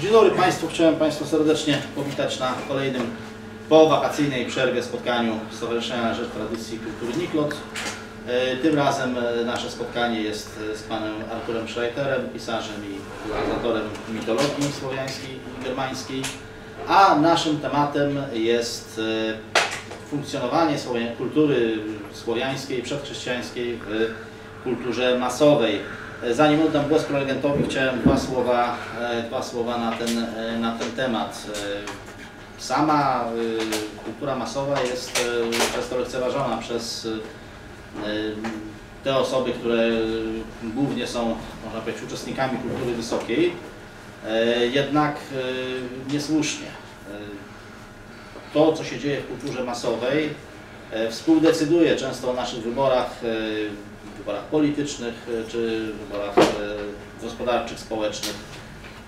Dzień dobry Państwu. Chciałem Państwa serdecznie powitać na kolejnym powakacyjnej przerwie spotkaniu Stowarzyszenia na Rzecz Tradycji i Kultury Niklot. E, Tym razem e, nasze spotkanie jest e, z panem Arturem Schreiterem, pisarzem i popularyzatorem mitologii słowiańskiej i germańskiej, a naszym tematem jest funkcjonowanie kultury słowiańskiej, przedchrześcijańskiej w kulturze masowej. Zanim oddam głos prelegentowi, chciałem dwa słowa, e, dwa słowa na, ten, e, na ten temat. E, Sama kultura masowa jest często lekceważona przez te osoby, które głównie są, można powiedzieć, uczestnikami kultury wysokiej, jednak niesłusznie. To, co się dzieje w kulturze masowej, współdecyduje często o naszych wyborach, wyborach politycznych e, czy wyborach e, gospodarczych, społecznych.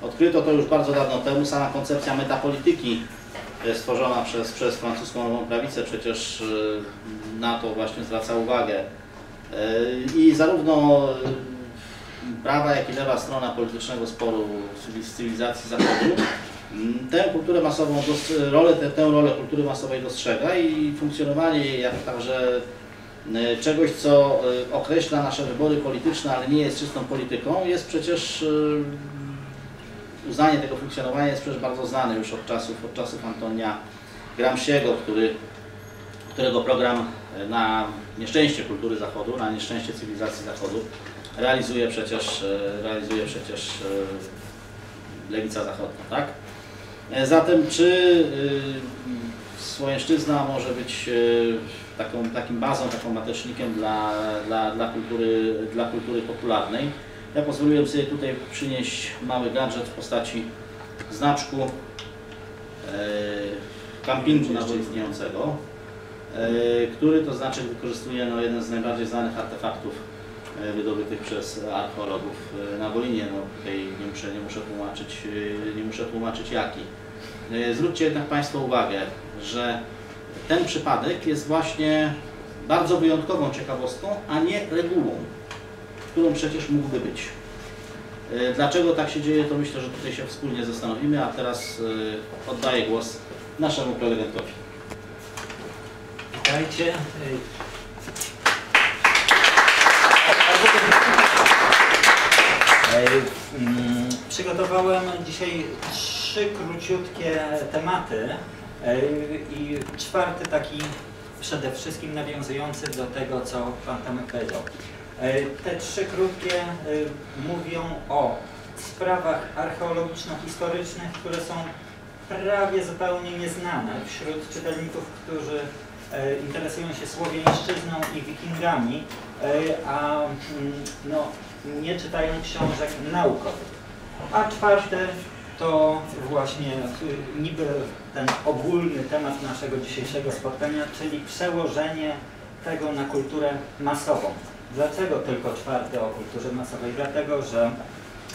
Odkryto to już bardzo dawno temu. Sama koncepcja metapolityki stworzona przez, przez francuską nową prawicę przecież e, na to właśnie zwraca uwagę. I zarówno prawa, jak i lewa strona politycznego sporu cywilizacji Zachodu mm, tę kulturę masową, rolę, tę, tę rolę kultury masowej dostrzega i funkcjonowanie jej jak także czegoś, co e, określa nasze wybory polityczne, ale nie jest czystą polityką, jest przecież e, uznanie tego funkcjonowania jest przecież bardzo znane już od czasów, od czasów Antonia Gramsciego, który, którego program e, na nieszczęście kultury Zachodu, na nieszczęście cywilizacji Zachodu realizuje przecież, e, realizuje przecież e, lewica zachodnia, tak? E, Zatem czy Słowiańszczyzna może być taką, takim bazą, taką matecznikiem dla, dla, dla, kultury, dla kultury popularnej? Ja pozwoliłem sobie tutaj przynieść mały gadżet w postaci znaczku e, kampingu istniejącego, e, który to znaczek wykorzystuje no, jeden z najbardziej znanych artefaktów e, wydobytych przez archeologów e, na Wolinie. No, tutaj nie muszę, nie muszę tłumaczyć, e, nie muszę tłumaczyć jaki. Zwróćcie jednak Państwo uwagę, że ten przypadek jest właśnie bardzo wyjątkową ciekawostką, a nie regułą, którą przecież mógłby być. E, Dlaczego tak się dzieje, to myślę, że tutaj się wspólnie zastanowimy, a teraz e, oddaję głos naszemu prelegentowi. Witajcie. Mm, Przygotowałem dzisiaj trzy króciutkie tematy i czwarty taki przede wszystkim nawiązujący do tego, co Pan Tomek powiedział. Ej, Te trzy krótkie ej, mówią o sprawach archeologiczno-historycznych, które są prawie zupełnie nieznane wśród czytelników, którzy e, interesują się słowiańszczyzną i wikingami, e, a mm, no, nie czytają książek naukowych. A czwarte to właśnie y, niby ten ogólny temat naszego dzisiejszego spotkania, czyli przełożenie tego na kulturę masową. Dlaczego tylko czwarte o kulturze masowej? Dlatego, że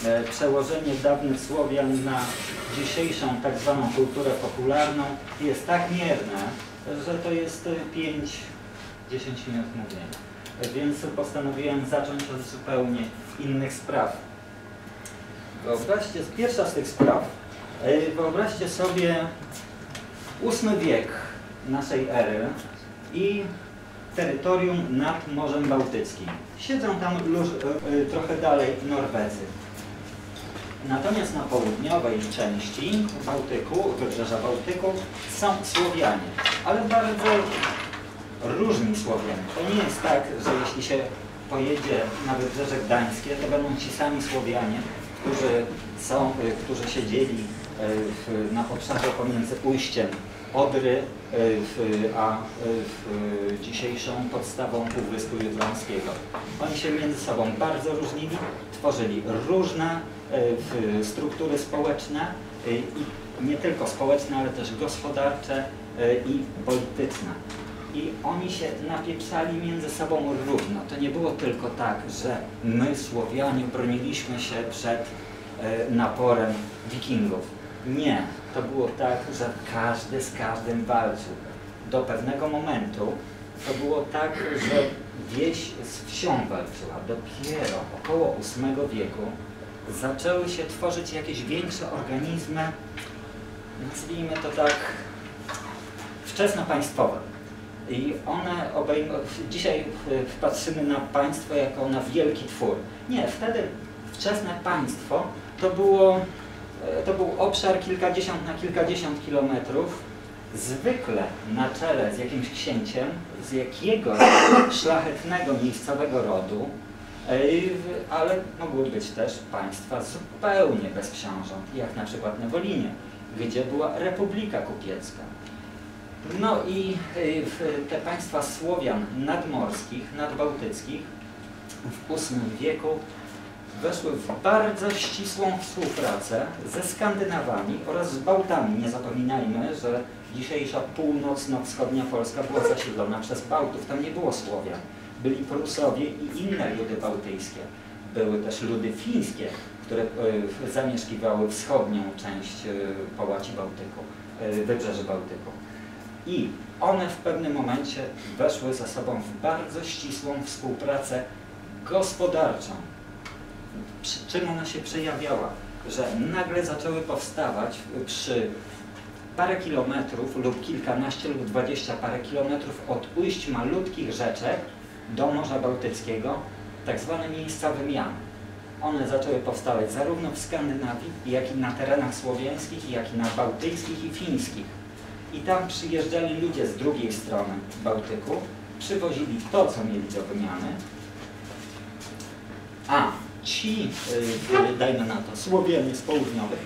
e, przełożenie dawnych Słowian na dzisiejszą tak zwaną kulturę popularną jest tak mierne, że to jest 5-10 minut mówienia. Więc postanowiłem zacząć od zupełnie innych spraw. Wyobraźcie, pierwsza z tych spraw, e, wyobraźcie sobie VIII wiek naszej ery i terytorium nad Morzem Bałtyckim. Siedzą tam e, e, trochę dalej Norwedzy. Natomiast na południowej części Bałtyku, wybrzeża Bałtyku są Słowianie, ale bardzo różni Słowianie. To nie jest tak, że jeśli się pojedzie na wybrzeże gdańskie, to będą ci sami Słowianie, którzy są, y, którzy siedzieli y, w, na obszarze pomiędzy ujściem Odry y, w, a w, dzisiejszą podstawą Półwyspu Judrowskiego. Oni się między sobą bardzo różnili, tworzyli różne struktury społeczne i nie tylko społeczne, ale też gospodarcze i polityczne. I oni się napieprzali między sobą równo. To nie było tylko tak, że my Słowianie broniliśmy się przed e, naporem wikingów. Nie, to było tak, że każdy z każdym walczył. Do pewnego momentu to było tak, że wieś z wsią walczyła. Dopiero około VIII wieku zaczęły się tworzyć jakieś większe organizmy, nazwijmy to tak, wczesnopaństwowe. I one obejm... dzisiaj y, patrzymy na państwo jako na wielki twór. Nie, wtedy wczesne państwo to było, e, to był obszar kilkadziesiąt na kilkadziesiąt kilometrów, zwykle na czele z jakimś księciem, z jakiegoś szlachetnego miejscowego rodu, e, ale mogły być też państwa zupełnie bez książąt, jak na przykład na Wolinie, gdzie była Republika Kupiecka. No i y, te państwa Słowian nadmorskich, nadbałtyckich w VIII wieku weszły w bardzo ścisłą współpracę ze Skandynawami oraz z Bałtami. Nie zapominajmy, że dzisiejsza północno-wschodnia Polska była zasiedlona przez Bałtów. Tam nie było Słowian. Byli Prusowie i inne ludy bałtyckie. Były też ludy fińskie, które y, zamieszkiwały wschodnią część y, połaci Bałtyku, wybrzeży Bałtyku. I one w pewnym momencie weszły ze sobą w bardzo ścisłą współpracę gospodarczą. Czym ona się przejawiała? Że nagle zaczęły powstawać przy parę kilometrów lub kilkanaście lub dwadzieścia parę kilometrów od ujść malutkich rzeczek do Morza Bałtyckiego tak zwane miejsca wymiany. One zaczęły powstawać zarówno w Skandynawii, jak i na terenach słowiańskich, jak i na bałtyckich i fińskich. I tam przyjeżdżali ludzie z drugiej strony Bałtyku, przywozili to, co mieli do wymiany, a ci, y, dajmy na to, Słowianie z południowych,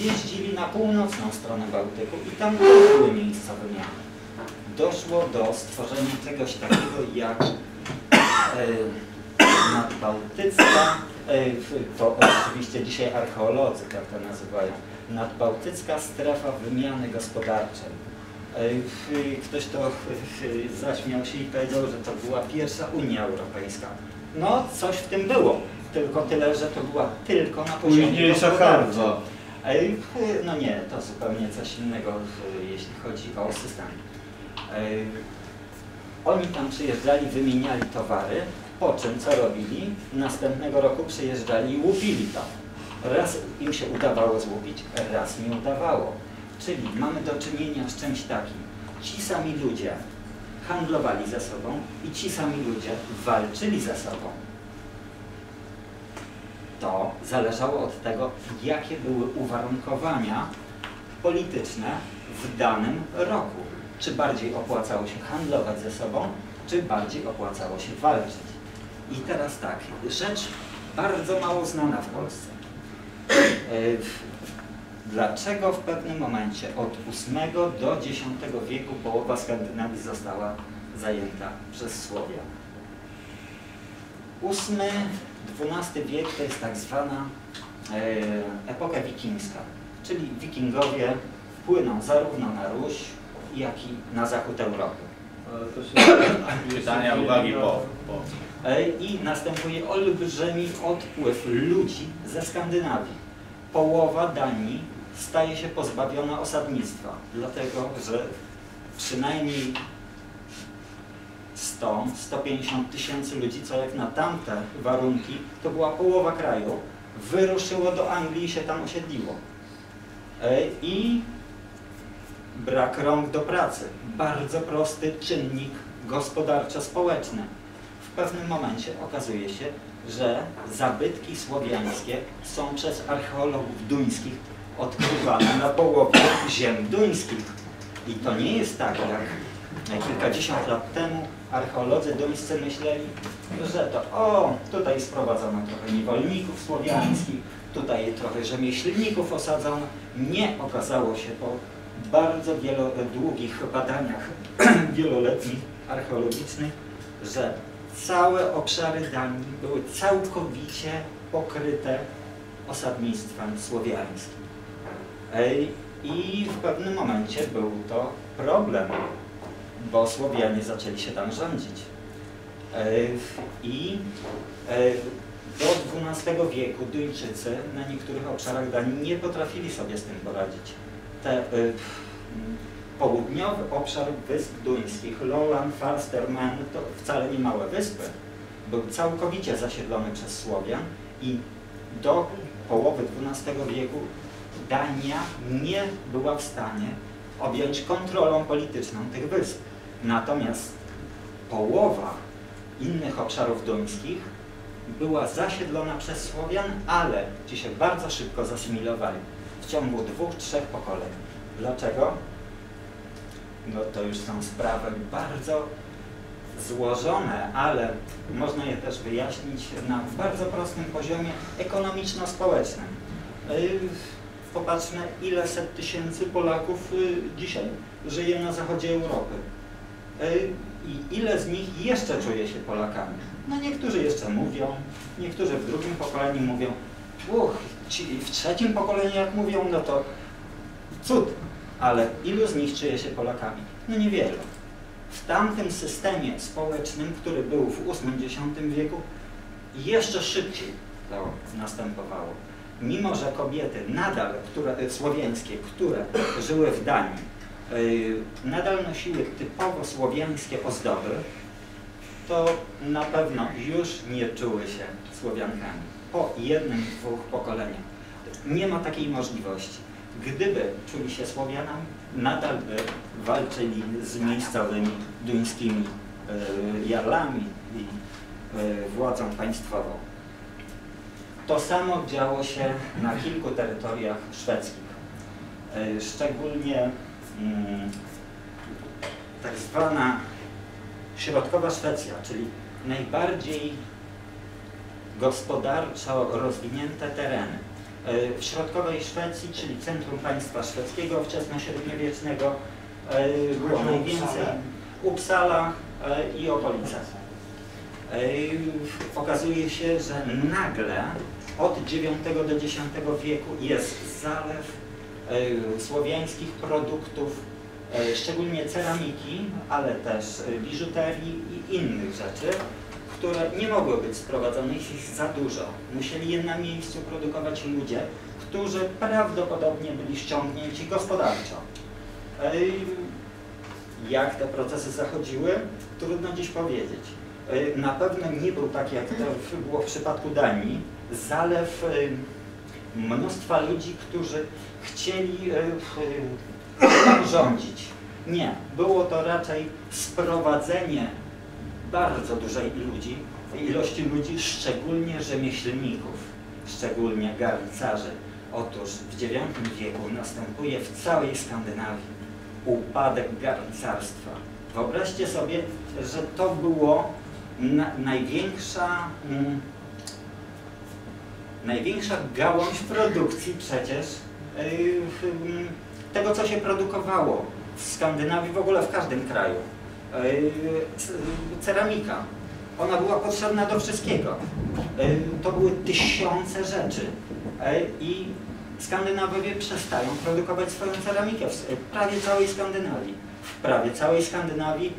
jeździli na północną stronę Bałtyku i tam też były miejsca wymiany. Doszło do stworzenia czegoś takiego jak y, nadbałtycka, to oczywiście dzisiaj archeolodzy tak to nazywają, nadbałtycka strefa wymiany gospodarczej. Y, Ktoś to zaśmiał się i powiedział, że to była pierwsza Unia Europejska. No, coś w tym było. Tylko tyle, że to była tylko na poziomie Późniejsza gospodarczym. y, No nie, to zupełnie coś innego, jeśli chodzi o system. Oni tam przyjeżdżali, wymieniali towary, po czym co robili? Następnego roku przyjeżdżali i łupili to. Raz im się udawało złupić, raz nie udawało. Czyli mamy do czynienia z czymś takim. Ci sami ludzie handlowali ze sobą i ci sami ludzie walczyli ze sobą. To zależało od tego, jakie były uwarunkowania polityczne w danym roku. Czy bardziej opłacało się handlować ze sobą, czy bardziej opłacało się walczyć. I teraz tak, rzecz bardzo mało znana w Polsce. E, Dlaczego w pewnym momencie od VIII do X wieku połowa Skandynawii została zajęta przez Słowian? VIII-XII wiek to jest tak zwana e, epoka wikingska, czyli wikingowie płyną zarówno na Ruś, jak i na zachód Europy. To się... Pytania, uwagi po. po. E, I następuje olbrzymi odpływ ludzi ze Skandynawii. Połowa Danii staje się pozbawiona osadnictwa, dlatego że przynajmniej 100-150 tysięcy ludzi, co jak na tamte warunki, to była połowa kraju, wyruszyło do Anglii i się tam osiedliło. E, I brak rąk do pracy. Bardzo prosty czynnik gospodarczo-społeczny. Pewnym momencie okazuje się, że zabytki słowiańskie są przez archeologów duńskich odkrywane na połowie ziem duńskich. I to nie jest tak, jak kilkadziesiąt lat temu archeolodzy duńscy myśleli, że to o, tutaj sprowadzono trochę niewolników słowiańskich, tutaj trochę rzemieślników osadzono. Nie okazało się po bardzo wielo, długich badaniach wieloletnich archeologicznych, że całe obszary Danii były całkowicie pokryte osadnictwem słowiańskim. I w pewnym momencie był to problem, bo Słowianie zaczęli się tam rządzić. I do XII wieku Duńczycy na niektórych obszarach Danii nie potrafili sobie z tym poradzić. Te, mm, południowy obszar wysp duńskich, Lolland, Falsterman, to wcale nie małe wyspy, był całkowicie zasiedlony przez Słowian i do połowy XII wieku Dania nie była w stanie objąć kontrolą polityczną tych wysp. Natomiast połowa innych obszarów duńskich była zasiedlona przez Słowian, ale ci się bardzo szybko zasymilowali w ciągu dwóch, trzech pokoleń. Dlaczego? No to już są sprawy bardzo złożone, ale można je też wyjaśnić na bardzo prostym poziomie ekonomiczno-społecznym. Yy, Popatrzmy, ile set tysięcy Polaków yy, dzisiaj żyje na zachodzie Europy. Yy, I ile z nich jeszcze czuje się Polakami? No niektórzy jeszcze mówią, niektórzy w drugim pokoleniu mówią, uch, ci w trzecim pokoleniu jak mówią, no to cud, ale ilu z nich czuje się Polakami? No niewielu. W tamtym systemie społecznym, który był w VIII-X wieku, jeszcze szybciej to następowało. Mimo, że kobiety nadal, które, słowiańskie, które żyły w Danii, yy, nadal nosiły typowo słowiańskie ozdoby, to na pewno już nie czuły się Słowiankami. Po jednym, dwóch pokoleniach. Nie ma takiej możliwości. Gdyby czuli się Słowianami, nadal by walczyli z miejscowymi duńskimi e, jarlami i e, władzą państwową. To samo działo się na kilku terytoriach szwedzkich. E, Szczególnie mm, tak zwana środkowa Szwecja, czyli najbardziej gospodarczo rozwinięte tereny. E, W środkowej Szwecji, czyli centrum państwa szwedzkiego wczesnośredniowiecznego, e, było o najwięcej? Uppsala e, i okolice. E, Okazuje się, że nagle od IX do X wieku jest zalew e, słowiańskich produktów, e, szczególnie ceramiki, ale też e, biżuterii i innych rzeczy, które nie mogły być sprowadzone, ich jest za dużo. Musieli je na miejscu produkować ludzie, którzy prawdopodobnie byli ściągnięci gospodarczo. Ej, Jak te procesy zachodziły, trudno dziś powiedzieć. Ej, Na pewno nie był tak, jak to było w przypadku Danii, zalew ej, mnóstwa ludzi, którzy chcieli rządzić. Nie, było to raczej sprowadzenie bardzo dużej ludzi, ilości ludzi, szczególnie rzemieślników, szczególnie garncarzy. Otóż w IX wieku następuje w całej Skandynawii upadek garncarstwa. Wyobraźcie sobie, że to było na, największa, mm, największa gałąź produkcji przecież yy, mm, tego, co się produkowało w Skandynawii, w ogóle w każdym kraju. C- Ceramika. Ona była potrzebna do wszystkiego. Yy, To były tysiące rzeczy. Yy, I Skandynawowie przestają produkować swoją ceramikę w prawie całej Skandynawii. W prawie całej Skandynawii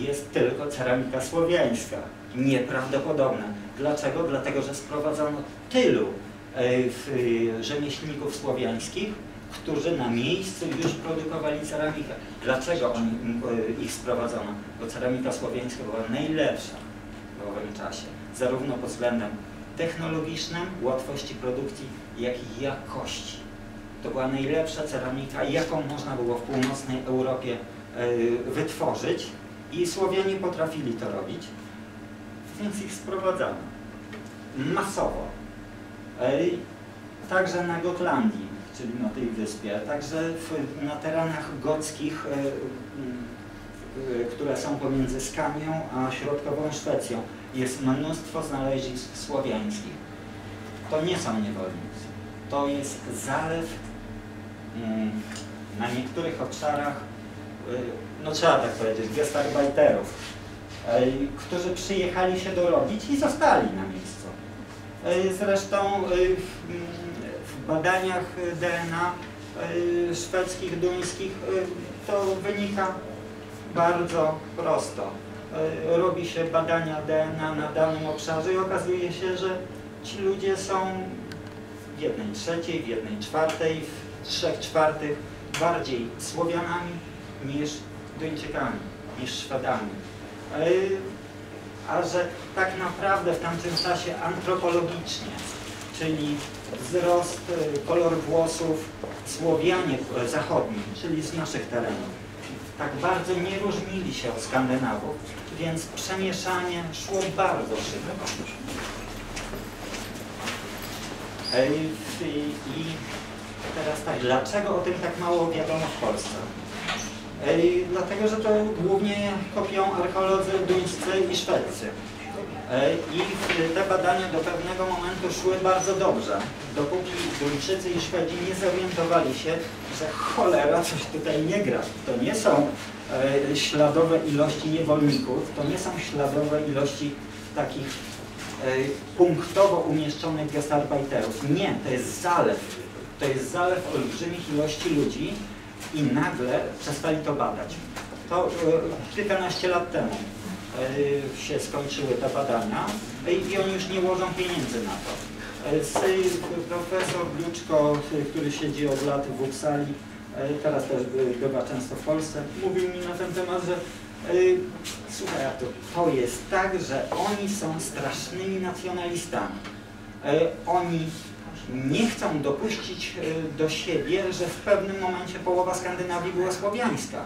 jest tylko ceramika słowiańska. Nieprawdopodobna. Dlaczego? Dlatego, że sprowadzono tylu e, e, rzemieślników słowiańskich, którzy na miejscu już produkowali ceramikę. Dlaczego m, e, ich sprowadzono? Bo ceramika słowiańska była najlepsza w owym czasie, zarówno pod względem technologicznym, łatwości produkcji, jak i jakości. To była najlepsza ceramika, jaką można było w północnej Europie e, wytworzyć i Słowianie potrafili to robić, więc ich sprowadzano masowo. E, Także na Gotlandii, czyli na tej wyspie, także w, na terenach gockich, e, e, które są pomiędzy Skanią a środkową Szwecją, jest mnóstwo znalezisk słowiańskich. To nie są niewolnicy. To jest zalew na niektórych obszarach, y, no trzeba tak powiedzieć, gestarbeiterów, którzy przyjechali się dorobić i zostali na miejscu. Zresztą badaniach DNA y, szwedzkich, duńskich y, to wynika bardzo prosto. Y, Robi się badania DNA na danym obszarze i okazuje się, że ci ludzie są w jednej trzeciej, w jednej czwartej, w trzech czwartych bardziej Słowianami niż Duńczykami, niż Szwedami. A że tak naprawdę w tamtym czasie antropologicznie czyli wzrost, y, kolor włosów, Słowianie y, zachodni, czyli z naszych terenów. Tak bardzo nie różnili się od Skandynawów, więc przemieszanie szło bardzo szybko. I i teraz tak, dlaczego o tym tak mało wiadomo w Polsce? Ej, Dlatego, że to głównie kopią archeolodzy duńscy i szwedzcy. Ej, I w- te badania do pewnego momentu szły bardzo dobrze, dopóki Duńczycy i Szwedzi nie zorientowali się, że cholera coś tutaj nie gra. To nie są e, śladowe ilości niewolników, to nie są śladowe ilości takich e, punktowo umieszczonych gestalbajterów. Nie, to jest zalew. To jest zalew olbrzymich ilości ludzi i nagle przestali to badać. To e, kilkanaście lat temu e, się skończyły te badania e, i oni już nie łożą pieniędzy na to. E, s- Profesor Bluczko, e, który siedzi od lat w Uppsali, e, teraz też e, bywa często w Polsce, mówił mi na ten temat, że e, słuchaj, to, to jest tak, że oni są strasznymi nacjonalistami. E, Oni nie chcą dopuścić e, do siebie, że w pewnym momencie połowa Skandynawii była słowiańska.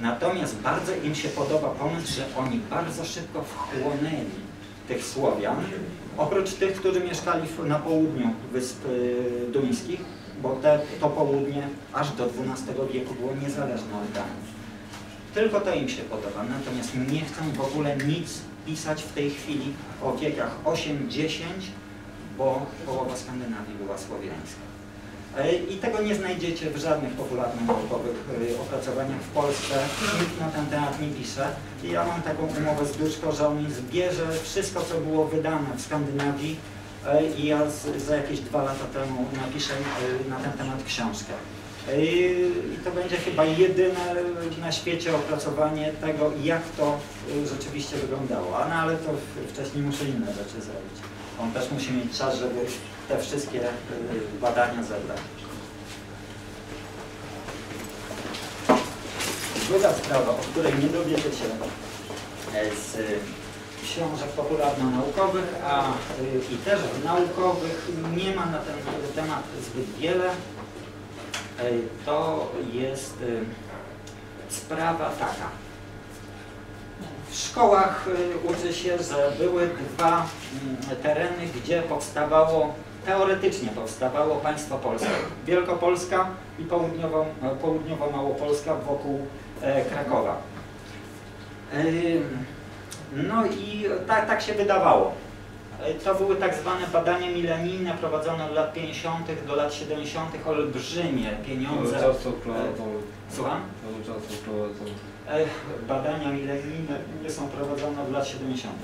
Natomiast bardzo im się podoba pomysł, że oni bardzo szybko wchłonęli tych Słowian, oprócz tych, którzy mieszkali na południu Wysp e, Duńskich, bo te, to południe aż do XII wieku było niezależne od Danii. Tylko to im się podoba, natomiast nie chcą w ogóle nic pisać w tej chwili o wiekach 8-10, bo połowa Skandynawii była słowiańska. E, I tego nie znajdziecie w żadnych popularno-naukowych e, opracowaniach w Polsce. Nikt na ten temat nie pisze. I ja mam taką umowę z Duszko, że on zbierze wszystko, co było wydane w Skandynawii e, i ja z, za jakieś dwa lata temu napiszę na ten temat książkę. I to będzie chyba jedyne na świecie opracowanie tego, jak to rzeczywiście wyglądało. No ale to wcześniej muszę inne rzeczy zrobić. On też musi mieć czas, żeby te wszystkie y, badania zebrać. Druga sprawa, o której nie dowiecie się e, z książek popularno-naukowych, a y, i też naukowych nie ma na ten temat zbyt wiele, E, to jest y, sprawa taka. W szkołach y, uczy się, że były dwa mm, tereny, gdzie powstawało, teoretycznie powstawało państwo polskie. Wielkopolska i południowo, e, południowo-małopolska wokół e, Krakowa. Ym, No i tak, tak się wydawało. E, To były tak zwane badania milenijne prowadzone od lat 50. do lat 70. olbrzymie pieniądze. Cały czas to prowadzą. Słucham? Cały czas to prowadzą. E, Badania milenijne nie są prowadzone od lat 70.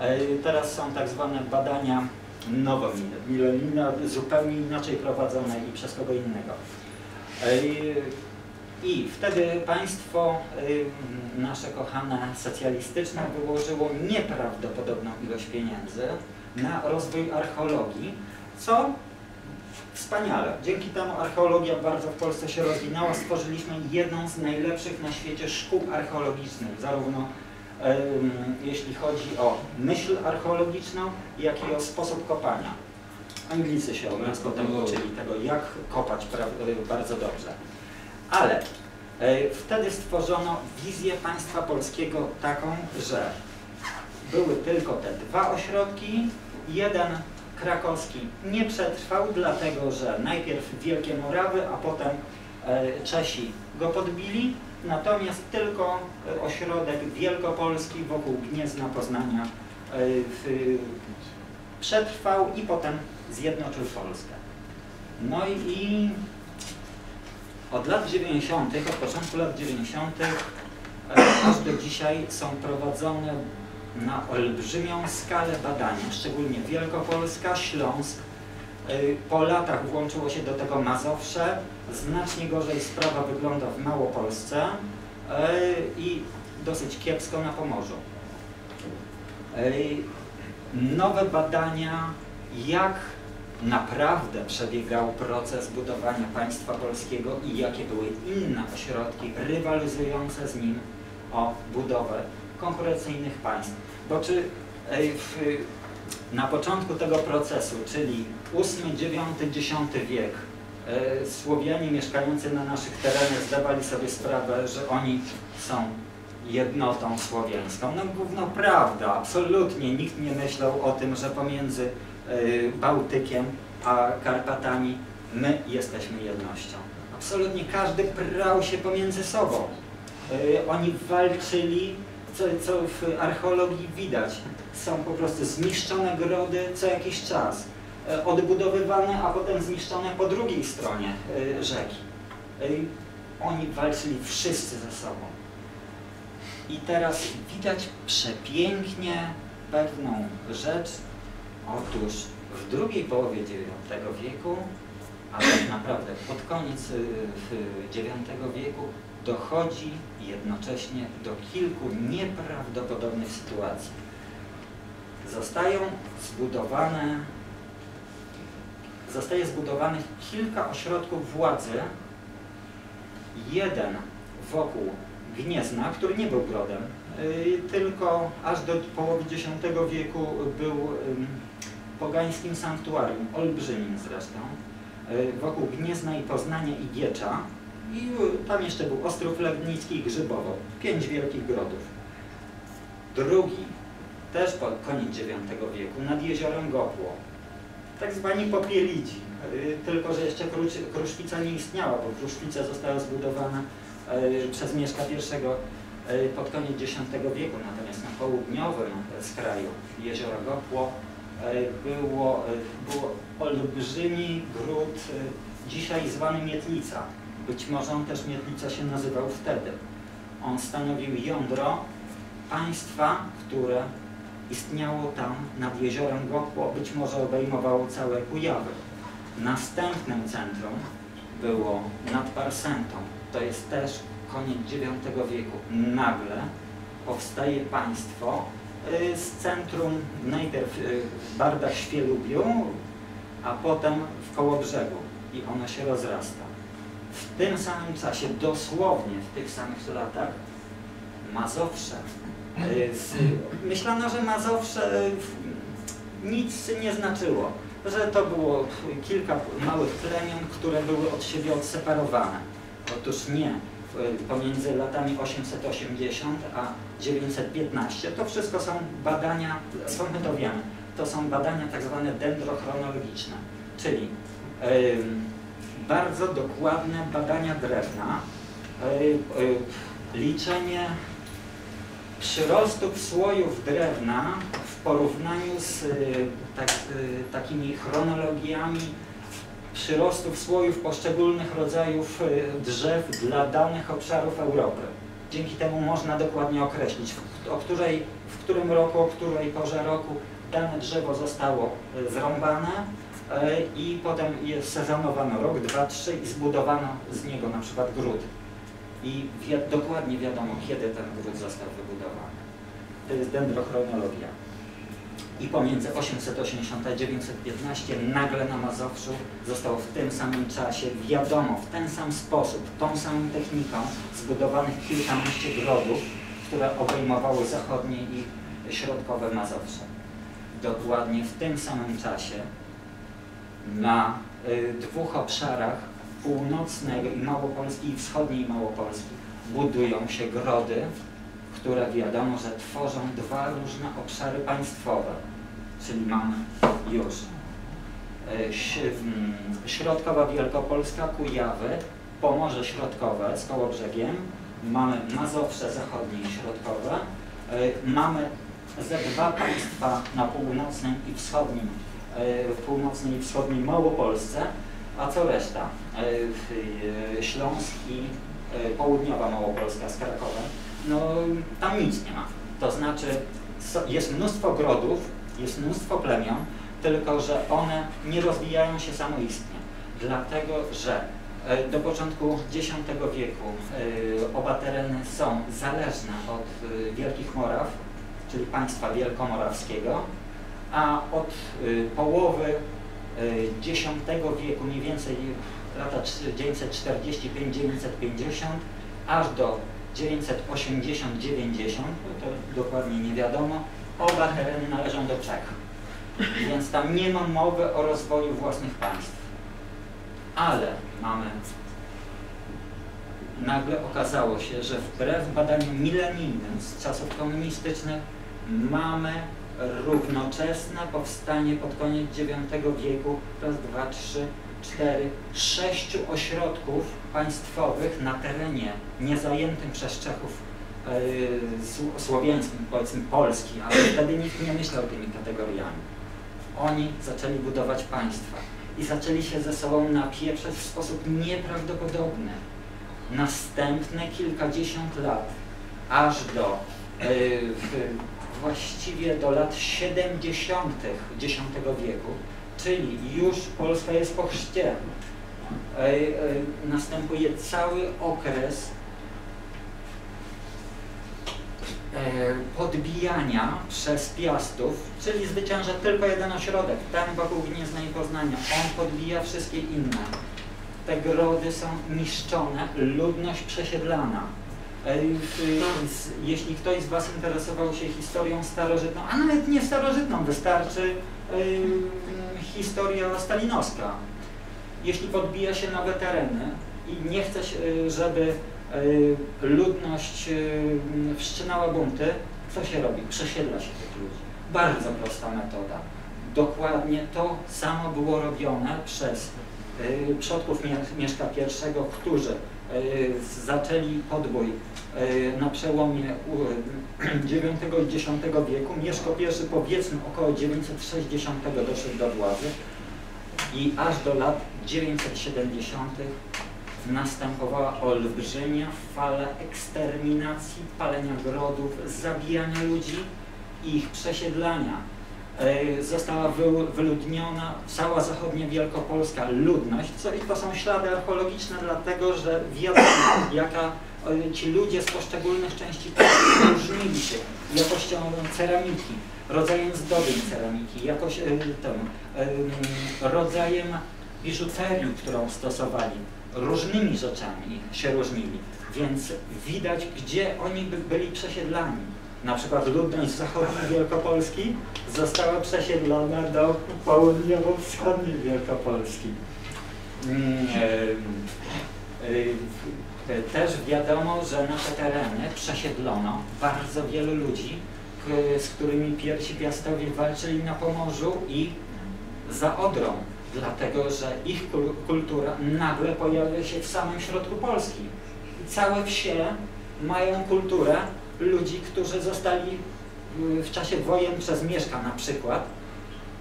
E, Teraz są tak zwane badania nowomilenijne, zupełnie inaczej prowadzone i przez kogo innego. E, I wtedy państwo e, nasze kochane socjalistyczne wyłożyło nieprawdopodobną ilość pieniędzy na rozwój archeologii, co Wspaniale. Dzięki temu archeologia bardzo w Polsce się rozwinęła. Stworzyliśmy jedną z najlepszych na świecie szkół archeologicznych, zarówno jeśli chodzi o myśl archeologiczną, jak i o sposób kopania. Anglicy się od nas potem uczyli tego, jak kopać e, bardzo dobrze. Ale e, wtedy stworzono wizję państwa polskiego taką, że były tylko te dwa ośrodki, jeden krakowski nie przetrwał, dlatego że najpierw Wielkie Morawy, a potem e, Czesi go podbili, natomiast tylko e, ośrodek wielkopolski wokół Gniezna, Poznania e, przetrwał i potem zjednoczył Polskę. No i, i od lat 90., od początku lat 90., e, aż do dzisiaj są prowadzone na olbrzymią skalę badania, szczególnie Wielkopolska, Śląsk. Y, Po latach włączyło się do tego Mazowsze. Znacznie gorzej sprawa wygląda w Małopolsce y, i dosyć kiepsko na Pomorzu. Y, Nowe badania, jak naprawdę przebiegał proces budowania państwa polskiego i jakie były inne ośrodki rywalizujące z nim o budowę konkurencyjnych państw. Bo czy w, na początku tego procesu, czyli VIII, IX, X wiek, e, Słowianie mieszkający na naszych terenach zdawali sobie sprawę, że oni są jednotą słowiańską. No gówno prawda, absolutnie nikt nie myślał o tym, że pomiędzy e, Bałtykiem a Karpatami my jesteśmy jednością. Absolutnie każdy prał się pomiędzy sobą. E, Oni walczyli, co, co w archeologii widać. Są po prostu zniszczone grody co jakiś czas, e, odbudowywane, a potem zniszczone po drugiej stronie e, rzeki. E, Oni walczyli wszyscy ze sobą. I teraz widać przepięknie pewną rzecz. Otóż w drugiej połowie IX wieku, a tak naprawdę pod koniec y, IX wieku, dochodzi jednocześnie do kilku nieprawdopodobnych sytuacji. Zostają zbudowane, zostaje zbudowanych kilka ośrodków władzy. Jeden wokół Gniezna, który nie był grodem, y, tylko aż do połowy X wieku był pogańskim sanktuarium, olbrzymim zresztą, wokół Gniezna i Poznania i Giecza. I tam jeszcze był Ostrów Legnicki i Grzybowo, pięć wielkich grodów. Drugi, też pod koniec IX wieku, nad jeziorem Gopło, tak zwani popielidzi, y, tylko że jeszcze Krusz- Kruszwica nie istniała, bo Kruszwica została zbudowana y, przez Mieszka I pod koniec X wieku, natomiast na południowym skraju jeziora Gopło było, y, było olbrzymi gród, y, dzisiaj zwany Mietlica. Być może on też Mietlica się nazywał wtedy. On stanowił jądro państwa, które istniało tam nad jeziorem Gopło, być może obejmowało całe Kujawy. Następnym centrum było nad Parsentą. To jest też koniec IX wieku. Nagle powstaje państwo z centrum najpierw y, w Bardach Świelubiu, a potem w Kołobrzegu i ono się rozrasta. W tym samym czasie, dosłownie w tych samych latach, Mazowsze Y, Myślano, że Mazowsze y, nic nie znaczyło, że to było kilka małych plemion, które były od siebie odseparowane. Otóż nie. Y, Pomiędzy latami 880 a 915 to wszystko są badania, skąd my to wiemy? To są badania tak zwane dendrochronologiczne, czyli bardzo dokładne badania drewna, y, y, liczenie przyrostów słojów drewna w porównaniu z tak, takimi chronologiami przyrostów słojów poszczególnych rodzajów y, drzew dla danych obszarów Europy. Dzięki temu można dokładnie określić, w, o której, w którym roku, o której porze roku dane drzewo zostało y, zrąbane y, i potem je sezonowano rok, dwa, trzy i zbudowano z niego na przykład gród i wi dokładnie wiadomo, kiedy ten gród został wybudowany. To jest dendrochronologia. I pomiędzy 880 a 915 nagle na Mazowszu zostało w tym samym czasie, wiadomo, w ten sam sposób, tą samą techniką zbudowanych kilkanaście grodów, które obejmowały zachodnie i środkowe Mazowsze. Dokładnie w tym samym czasie na y, dwóch obszarach północnej Małopolski i wschodniej Małopolski budują się grody, które wiadomo, że tworzą dwa różne obszary państwowe. Czyli mamy już ś- mm, środkowa Wielkopolska, Kujawy, Pomorze Środkowe z Kołobrzegiem, mamy Mazowsze Zachodnie i Środkowe, y, mamy ze dwa państwa na północnym i wschodnim, y, w północnej i wschodniej Małopolsce, a co reszta? E, e, Śląsk i e, południowa Małopolska z Krakowem. No tam nic nie ma. To znaczy jest mnóstwo grodów, jest mnóstwo plemion, tylko że one nie rozwijają się samoistnie. Dlatego, że e, do początku X wieku e, oba tereny są zależne od e, Wielkich Moraw, czyli państwa wielkomorawskiego, a od połowy X wieku, mniej więcej lata 945-950, aż do 980-90, no to dokładnie nie wiadomo, oba tereny należą do Czech. Więc tam nie ma mowy o rozwoju własnych państw. Ale mamy nagle okazało się, że wbrew badaniom milenijnym z czasów komunistycznych mamy równoczesne powstanie pod koniec IX wieku, raz, dwa, trzy, cztery, sześciu ośrodków państwowych na terenie niezajętym przez Czechów yy, słowiańskim, powiedzmy Polski, ale wtedy nikt nie myślał tymi kategoriami. Oni zaczęli budować państwa i zaczęli się ze sobą napieprzać w sposób nieprawdopodobny następne kilkadziesiąt lat, aż do yy, właściwie do lat 70. X wieku, czyli już Polska jest po chrzcie, yy, yy, następuje cały okres podbijania przez Piastów, czyli zwycięża tylko jeden ośrodek, ten wokół Gniezna i Poznania. On podbija wszystkie inne te grody są niszczone, ludność przesiedlana. E, jeśli ktoś z Was interesował się historią starożytną, a nawet nie starożytną, wystarczy historia stalinowska. Jeśli podbija się nowe tereny i nie chce się, żeby ludność wszczynała bunty, co się robi? Przesiedla się tych ludzi. Bardzo prosta metoda. Dokładnie to samo było robione przez Y, przodków Mieszka I, którzy y, zaczęli podbój y, na przełomie IX i X wieku. Mieszko I powiedzmy około 960 doszedł do władzy i aż do lat 970 następowała olbrzymia fala eksterminacji, palenia grodów, zabijania ludzi i ich przesiedlania E, została wyludniona cała zachodnia Wielkopolska ludność, co i to są ślady archeologiczne, dlatego że wiadomo, jaka e, ci ludzie z poszczególnych części różnili się jakością ceramiki, rodzajem zdobień ceramiki, jakoś, e, tym, rodzajem biżuterii, którą stosowali, różnymi rzeczami się różnili, więc widać, gdzie oni by byli przesiedlani na przykład z zachodniej Wielkopolski została przesiedlona do południowo-wschodniej Wielkopolski. Mm, e, e, też wiadomo, że na te tereny przesiedlono bardzo wielu ludzi, z którymi pierwsi piastowie walczyli na Pomorzu i za Odrą, dlatego że ich kultura nagle pojawia się w samym środku Polski. Całe wsie mają kulturę ludzi, którzy zostali y, w czasie wojen przez Mieszka na przykład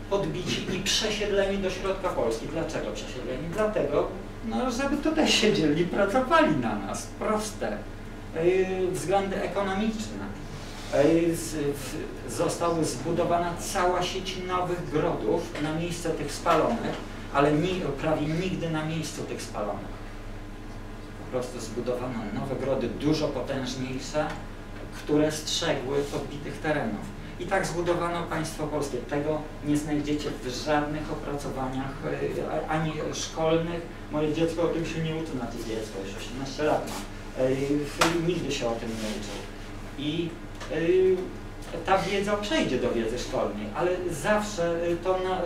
podbici i przesiedleni do środka Polski. Dlaczego przesiedleni? Dlatego, no, żeby tutaj siedzieli pracowali na nas. Proste. Y, względy ekonomiczne. Y, zostały zbudowana cała sieć nowych grodów na miejsce tych spalonych, ale prawie nigdy na miejscu tych spalonych. Po prostu zbudowano nowe grody, dużo potężniejsze, które strzegły podbitych terenów. I tak zbudowano państwo polskie. Tego nie znajdziecie w żadnych opracowaniach, e, ani szkolnych. Moje dziecko o tym się nie uczy, na znaczy dziecko, już 18 lat ma. E, nigdy się o tym nie uczył. I e, ta wiedza przejdzie do wiedzy szkolnej, ale zawsze to na,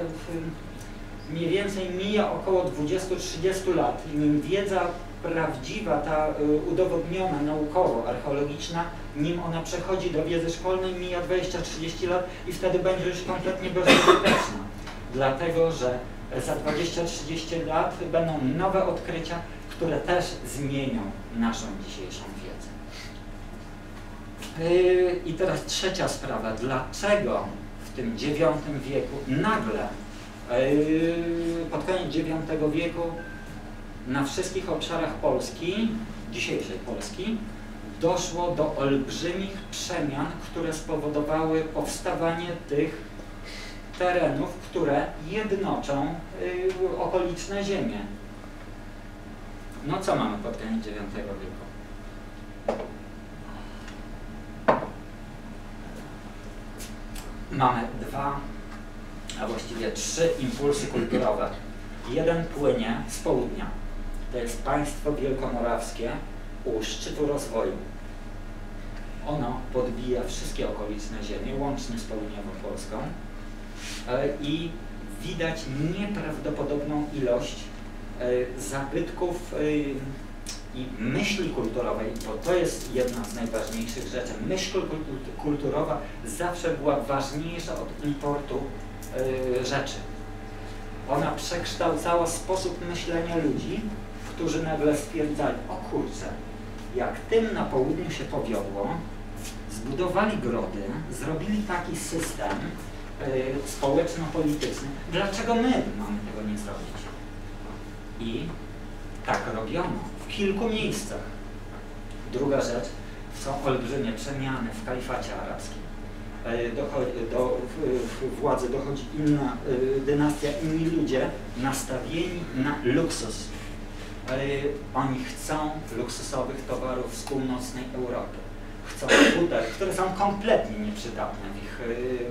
mniej więcej mija około 20-30 lat, nim wiedza prawdziwa, ta y, udowodniona naukowo, archeologiczna, nim ona przechodzi do wiedzy szkolnej, mija 20-30 lat i wtedy będzie już kompletnie bezużyteczna. Dlatego, że za 20-30 lat będą nowe odkrycia, które też zmienią naszą dzisiejszą wiedzę. Y, I teraz trzecia sprawa. Dlaczego w tym IX wieku nagle, y, pod koniec IX wieku, na wszystkich obszarach Polski, dzisiejszej Polski, doszło do olbrzymich przemian, które spowodowały powstawanie tych terenów, które jednoczą y, okoliczne ziemie. No co mamy pod koniec IX wieku? Mamy dwa, a właściwie trzy impulsy kulturowe. Jeden płynie z południa, to jest państwo wielkomorawskie u szczytu rozwoju. Ono podbija wszystkie okoliczne ziemie, łącznie z południową Polską E, I widać nieprawdopodobną ilość e, zabytków e, i myśli kulturowej, bo to jest jedna z najważniejszych rzeczy. Myśl kultu- kulturowa zawsze była ważniejsza od importu rzeczy. Ona przekształcała sposób myślenia ludzi, którzy nagle stwierdzali, o kurczę, jak tym na południu się powiodło, zbudowali grody, zrobili taki system y, społeczno-polityczny, dlaczego my mamy tego nie zrobić? I tak robiono w kilku miejscach. Druga rzecz, są olbrzymie przemiany w kalifacie arabskim. E, Dochodzi, do w władzy dochodzi inna y, dynastia, inni ludzie nastawieni na luksus. E, Oni chcą luksusowych towarów z północnej Europy. Chcą futer, które są kompletnie nieprzydatne w ich,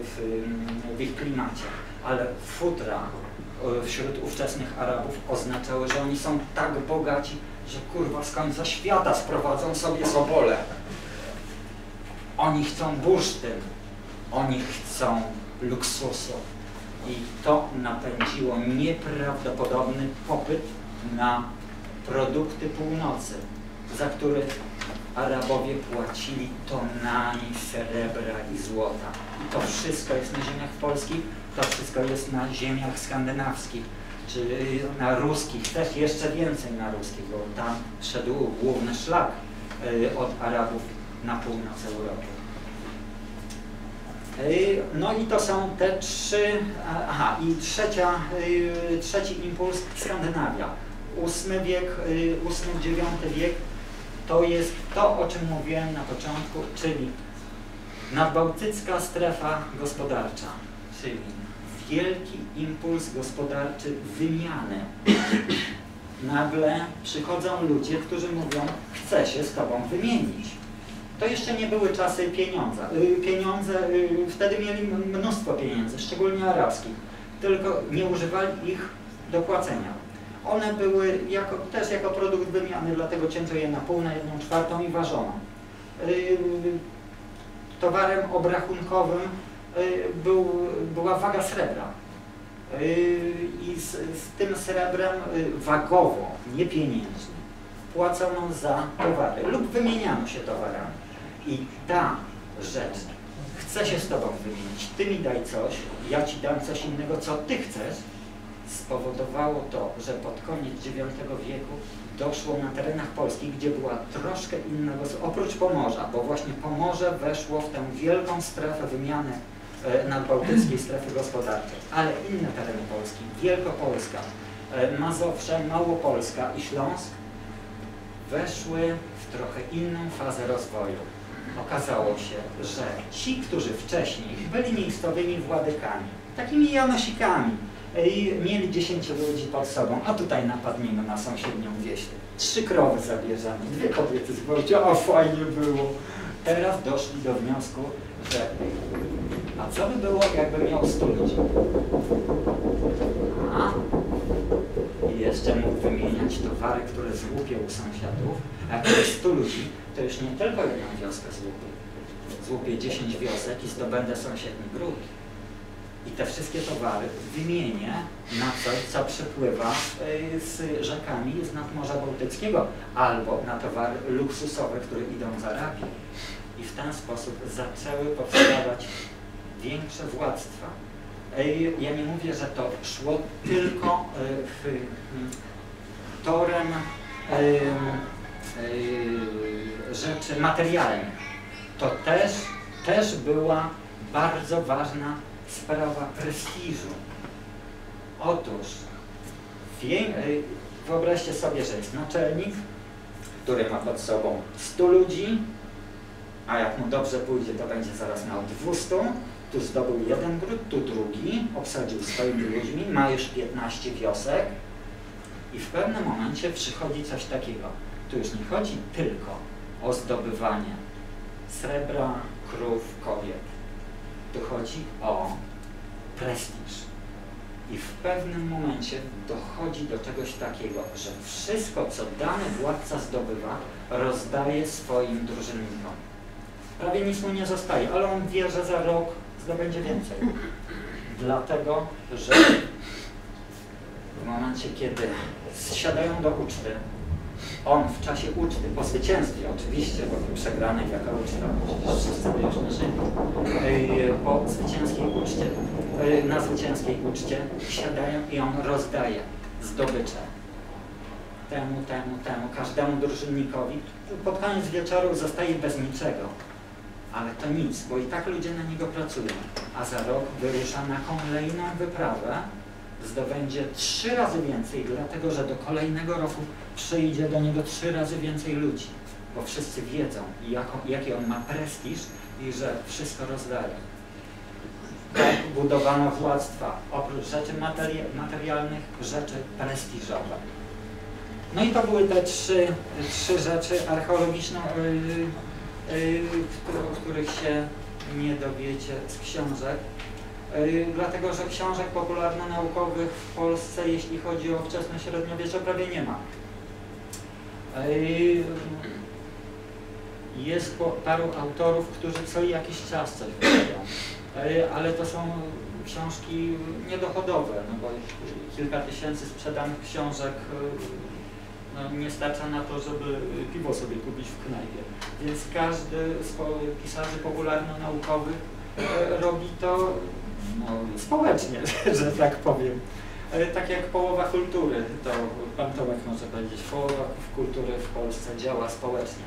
w, w ich klimacie, ale futra y, wśród ówczesnych Arabów oznaczały, że oni są tak bogaci, że kurwa z końca świata sprowadzą sobie sobole. Oni chcą bursztyn, oni chcą luksusu. I to napędziło nieprawdopodobny popyt na produkty północy, za które Arabowie płacili tonami srebra i złota. I to wszystko jest na ziemiach polskich, to wszystko jest na ziemiach skandynawskich, czy na ruskich, też jeszcze więcej na ruskich, bo tam szedł główny szlak y, od Arabów na północ Europy. Y, No i to są te trzy, aha i trzecia, y, trzeci impuls Skandynawia. Ósmy wiek, y, ósmy, dziewiąty wiek to jest to, o czym mówiłem na początku, czyli nadbałtycka strefa gospodarcza, czyli wielki impuls gospodarczy wymiany. Nagle przychodzą ludzie, którzy mówią, chcę się z Tobą wymienić. To jeszcze nie były czasy pieniądza. Y, Pieniądze, y, wtedy mieli mnóstwo pieniędzy, szczególnie arabskich, tylko nie używali ich do płacenia. One były jako, też jako produkt wymiany, dlatego cięto je na pół, na jedną czwartą i ważono. Y, Towarem obrachunkowym y, był, była waga srebra. Y, I z, z tym srebrem wagowo, nie pieniężnie, płacono za towary lub wymieniano się towarami. I ta rzecz, chcę się z Tobą wymienić, Ty mi daj coś, ja Ci dam coś innego, co Ty chcesz, spowodowało to, że pod koniec IX wieku doszło na terenach Polski, gdzie była troszkę inna, oprócz Pomorza, bo właśnie Pomorze weszło w tę wielką strefę wymiany e, nadbałtyckiej strefy gospodarczej, ale inne tereny Polski, Wielkopolska, e, Mazowsze, Małopolska i Śląsk weszły w trochę inną fazę rozwoju. Okazało się, że ci, którzy wcześniej byli miejscowymi władykami, takimi janosikami, i mieli 10 ludzi pod sobą, a tutaj napadniemy na sąsiednią wieś. Trzy krowy zabierzemy, dwie kobiety zgwałciły, a fajnie było. Teraz doszli do wniosku, że a co by było, jakby miał 100 ludzi? A, i jeszcze mógł wymieniać towary, które złupie u sąsiadów, a jak jest 100 ludzi, to już nie tylko jedną wioskę złupie. Złupię 10 wiosek i zdobędę sąsiedni gród. I te wszystkie towary wymienię na coś, co przepływa y, z rzekami z nad Morza Bałtyckiego, albo na towary luksusowe, które idą z Arabii. I w ten sposób zaczęły powstawać większe władztwa. Y, Ja nie mówię, że to szło tylko y, w, torem rzeczy materialnych. To też, też była bardzo ważna sprawa prestiżu. Otóż y, wyobraźcie sobie, że jest naczelnik, który ma pod sobą 100 ludzi, a jak mu dobrze pójdzie, to będzie zaraz miał 200. Tu zdobył jeden gród, tu drugi, obsadził swoimi ludźmi, ma już 15 wiosek i w pewnym momencie przychodzi coś takiego. Tu już nie chodzi tylko o zdobywanie srebra, krów, kobiet. Tu chodzi o prestiż. I w pewnym momencie dochodzi do czegoś takiego, że wszystko, co dany władca zdobywa, rozdaje swoim drużynnikom. Prawie nic mu nie zostaje, ale on wie, że za rok zdobędzie więcej. dlatego że w momencie, kiedy siadają do uczty, on w czasie uczty, po zwycięstwie oczywiście, bo przegranej jaka uczta, przecież wszyscy by już nie żyli, po zwycięskiej uczcie, na zwycięskiej uczcie siadają i on rozdaje zdobycze temu, temu, temu, każdemu drużynnikowi. Pod koniec wieczoru zostaje bez niczego. Ale to nic, bo i tak ludzie na niego pracują. A za rok wyrusza na kolejną wyprawę, zdobędzie trzy razy więcej, dlatego że do kolejnego roku przyjdzie do niego trzy razy więcej ludzi. Bo wszyscy wiedzą, jaką, jaki on ma prestiż i że wszystko rozdaje. Tak budowano władztwa, oprócz rzeczy materia materialnych, rzeczy prestiżowe. No i to były te trzy, trzy rzeczy archeologiczne, yy, yy, o których się nie dowiecie z książek. Yy, dlatego, że książek popularno-naukowych w Polsce, jeśli chodzi o wczesne średniowiecze, prawie nie ma. Yy, jest paru autorów, którzy co jakiś czas coś wydają, Yy, ale to są książki niedochodowe, no bo kilka tysięcy sprzedanych książek no, nie starcza na to, żeby piwo sobie kupić w knajpie. Więc każdy z pisarzy popularno-naukowych e, robi to społecznie, że tak powiem. E, Tak jak połowa kultury, to pan Tomek może powiedzieć, połowa kultury w Polsce działa społecznie.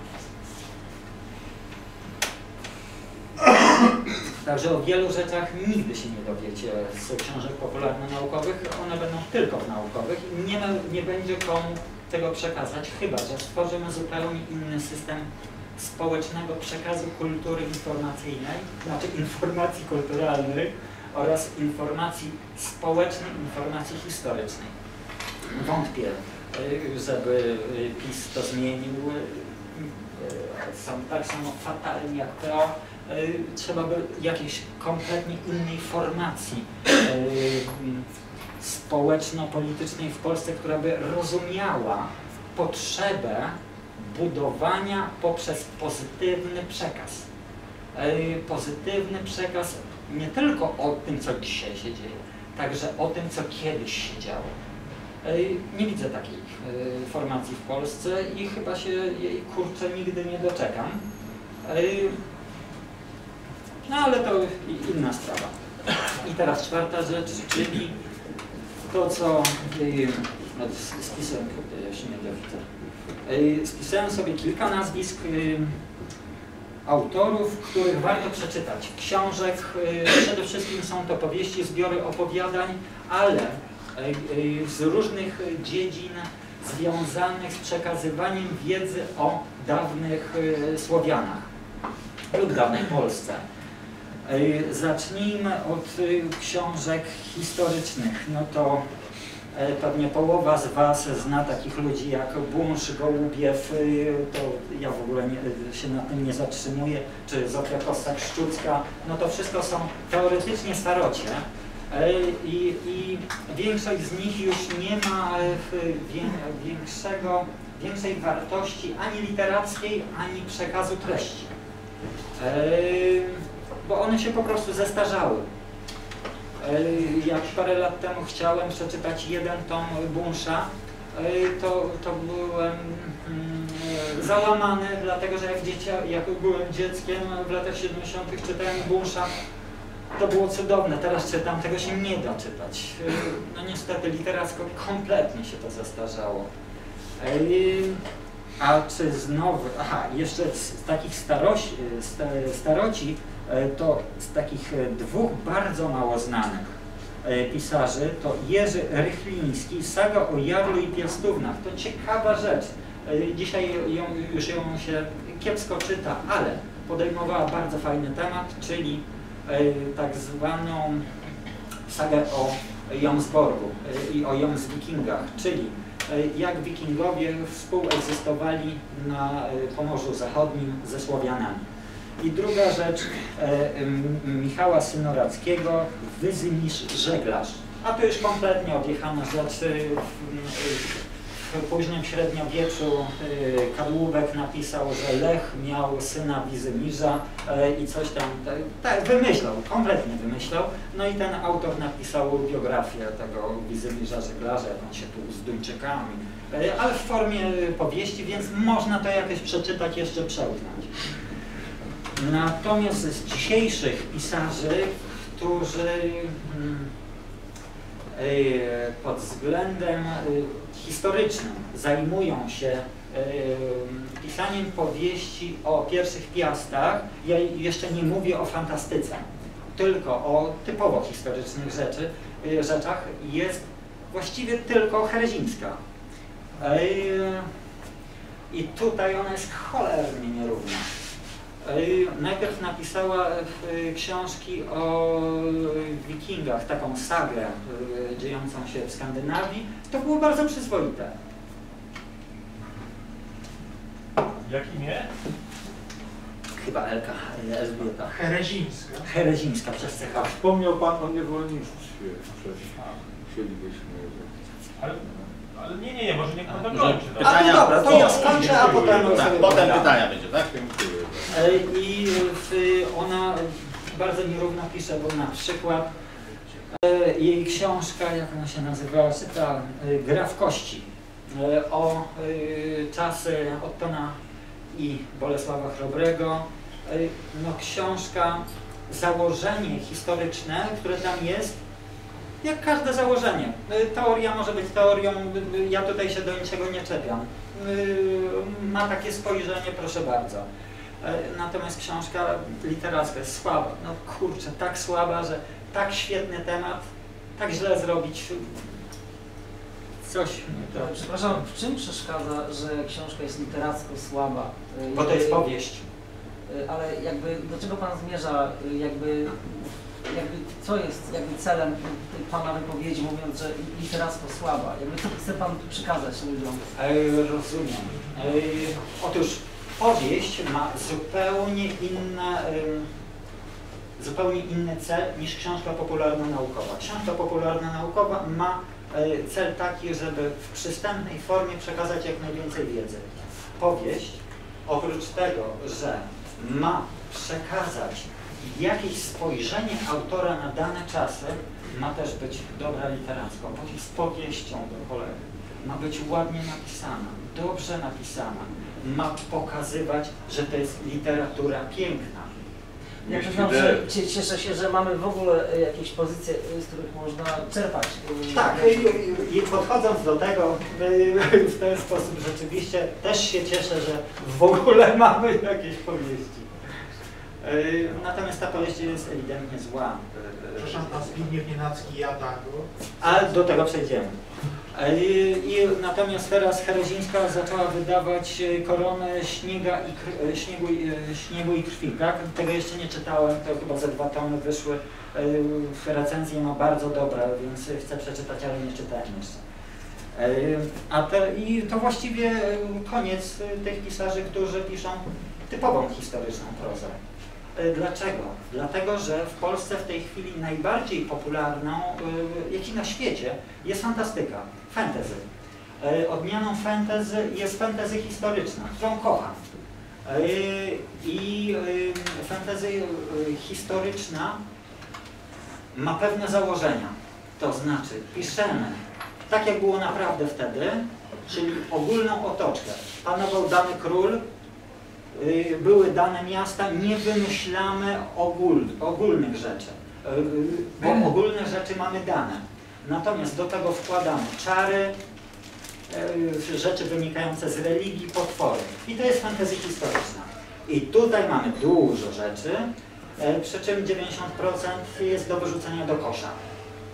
Także o wielu rzeczach nigdy się nie dowiecie z książek popularno-naukowych, one będą tylko w naukowych i nie, nie będzie komu tego przekazać, chyba że stworzymy zupełnie inny system społecznego przekazu kultury informacyjnej, znaczy informacji kulturalnej oraz informacji społecznej, informacji historycznej. Wątpię, y, żeby y, PiS to zmienił. Y, Są tak samo fatalni jak PO. Trzeba by jakiejś kompletnie innej formacji społeczno-politycznej w Polsce, która by rozumiała potrzebę budowania poprzez pozytywny przekaz. Pozytywny przekaz nie tylko o tym, co dzisiaj się dzieje, także o tym, co kiedyś się działo. Yy, Nie widzę takiej yy, formacji w Polsce i chyba się jej kurczę nigdy nie doczekam. Yy, No ale to inna sprawa. I teraz czwarta rzecz, czyli to, co no, spisałem, ja się nie dowidzę. Spisałem sobie kilka nazwisk autorów, których warto przeczytać. Książek, y, przede wszystkim są to powieści, zbiory opowiadań, ale y, y, z różnych dziedzin związanych z przekazywaniem wiedzy o dawnych Słowianach lub dawnej Polsce. Zacznijmy od książek historycznych. No to pewnie połowa z Was zna takich ludzi jak Bunsz, Gołubiew, y, to ja w ogóle nie, się na tym nie zatrzymuję, czy Zofia Kostak-Szczucka. No to wszystko są teoretycznie starocie. E, I, I większość z nich już nie ma e, większego, większej wartości ani literackiej, ani przekazu treści. E, bo one się po prostu zestarzały. E, Jak parę lat temu chciałem przeczytać jeden tom Bunsza, e, to, to byłem e, załamany, dlatego że jak, dziecia, jak byłem dzieckiem w latach 70. czytałem Bunsza, to było cudowne. Teraz czytam, tego się nie da czytać. No niestety literacko kompletnie się to zestarzało. E, A czy znowu, aha, jeszcze z takich staroci, sta, staroci, to z takich e, dwóch bardzo mało znanych e, pisarzy, to Jerzy Rychliński, Saga o Jarlu i Piastuwnach. To ciekawa rzecz. E, Dzisiaj ją, już ją się kiepsko czyta, ale podejmowała bardzo fajny temat, czyli e, tak zwaną sagę o Jomsborgu e, i o Jomswikingach, czyli e, jak wikingowie współegzystowali na e, Pomorzu Zachodnim ze Słowianami. I druga rzecz e, Michała Synorackiego, Wyzymisz żeglarz. A to już kompletnie odjechana rzecz. e, w- późnym średniowieczu y, Kadłubek napisał, że Lech miał syna Wizymirza y, i coś tam, tak, wymyślał, kompletnie wymyślał. No i ten autor napisał biografię tego Wizymirza żeglarza, jak on się tu z Duńczykami, ale w formie powieści, więc można to jakoś przeczytać, jeszcze przełknąć. Natomiast z dzisiejszych pisarzy, którzy mm, y, pod względem y, historycznym zajmują się y, pisaniem powieści o pierwszych piastach, ja jeszcze nie mówię o fantastyce, tylko o typowo historycznych rzeczy, y, rzeczach, jest właściwie tylko Herezińska. Y, I tutaj ona jest cholernie nierówna. Y, Najpierw napisała y, książki o wikingach, taką sagę dziejącą się w Skandynawii. To było bardzo przyzwoite. Jak imię? Chyba Elka, Elżbieta. Herezińska. Herezińska przez CH. wspomniał Pan o niewolnictwie wcześniej. Chcielibyśmy, Ale, ale nie, nie, nie, może niech pan A, dokończy. No. pytania- A no dobra, to ja skończę, a potem Tak, sobie potem pytania będzie, tak? E, I ona bardzo nierówno pisze, bo na przykład e, jej książka, jak ona się nazywała, czyta e, Gra w kości o czasy Ottona i Bolesława Chrobrego. No książka, założenie historyczne, które tam jest, jak każde założenie. E, Teoria może być teorią, e, ja tutaj się do niczego nie czepiam. Ma takie spojrzenie, proszę bardzo. Natomiast książka literacka jest słaba. No kurczę, tak słaba, że tak świetny temat, tak źle zrobić. Coś nie to. Przepraszam, w czym przeszkadza, że książka jest literacko słaba? Y, Bo to jest powieść. y, Ale jakby do czego Pan zmierza? Y, Jakby, jakby co jest jakby celem Pana wypowiedzi, mówiąc, że literacko słaba? Jakby co chce Pan przekazać ludziom? E, Rozumiem. E, Otóż powieść ma zupełnie inne, zupełnie inny cel niż książka popularno-naukowa. Książka popularno-naukowa ma e, cel taki, żeby w przystępnej formie przekazać jak najwięcej wiedzy. Powieść, oprócz tego, że ma przekazać jakieś spojrzenie autora na dane czasy, ma też być dobra literacko, bo jest powieścią do cholery ma być ładnie napisana, dobrze napisana, ma pokazywać, że to jest literatura piękna. Ja przyznam, że cie- cieszę się, że mamy w ogóle y, jakieś pozycje, y, z których można czerpać. y, Tak, i, i podchodząc do tego w ten sposób rzeczywiście też się cieszę, że w ogóle mamy jakieś powieści. Y, Natomiast ta powieść jest ewidentnie zła. Przepraszam, pan Zbigniew Nienacki jada go. Ale do tego przejdziemy. E, I, natomiast teraz Herezińska zaczęła wydawać e, koronę śniega i e, śniegu, i- e, śniegu i krwi, tak? Tego jeszcze nie czytałem, to chyba ze dwa tomy wyszły. E, Recenzje ma bardzo dobre, więc chcę przeczytać, ale nie czytałem jeszcze. E, A te, I to właściwie e, koniec e, tych pisarzy, którzy piszą typową historyczną prozę. E, Dlaczego? Dlatego, że w Polsce w tej chwili najbardziej popularną, y, jak i na świecie, jest fantastyka, fantasy. E, Odmianą fantasy jest fantasy historyczna, którą kocham. E, I fantasy historyczna ma pewne założenia. To znaczy, piszemy tak, jak było naprawdę wtedy, czyli ogólną otoczkę. Panował dany król, były dane miasta, nie wymyślamy ogól, ogólnych rzeczy, y, bo ogólne rzeczy mamy dane. Natomiast do tego wkładamy czary, y, rzeczy wynikające z religii, potwory. I to jest fantazja historyczna. I tutaj mamy dużo rzeczy, y, przy czym 90% jest do wyrzucenia do kosza.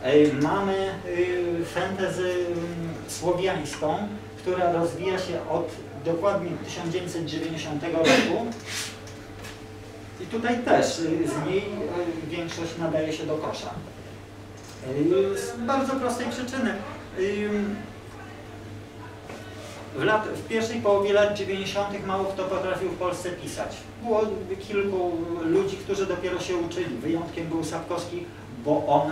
Y, Mamy y, fantasy mm, słowiańską, która rozwija się od dokładnie 1990 roku. I tutaj też y, z niej y, większość nadaje się do kosza. Y, Z bardzo prostej przyczyny. W, lat, w pierwszej połowie lat 90. mało kto potrafił w Polsce pisać. Było kilku ludzi, którzy dopiero się uczyli. Wyjątkiem był Sapkowski, bo on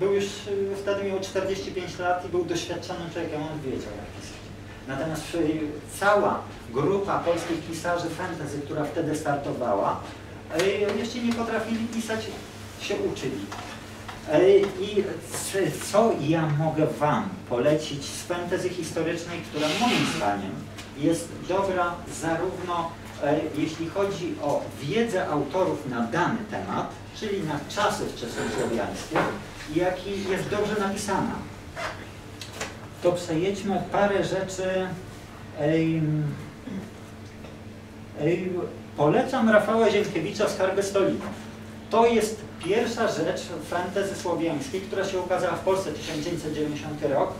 Był już wtedy miał 45 lat i był doświadczonym człowiekiem, on wiedział jak pisać. Natomiast cała grupa polskich pisarzy fantasy, która wtedy startowała, y, jeszcze nie potrafili pisać, się uczyli. Y, I co ja mogę Wam polecić z fantasy historycznej, która moim zdaniem jest dobra zarówno e, jeśli chodzi o wiedzę autorów na dany temat, czyli na czasy wczesnosłowiańskie, jak i jest dobrze napisana. To przejedźmy parę rzeczy. Ej, polecam Rafała Zienkiewicza Skarby Stolinów. To jest pierwsza rzecz fantasy słowiańskiej, która się ukazała w Polsce 1990 rok.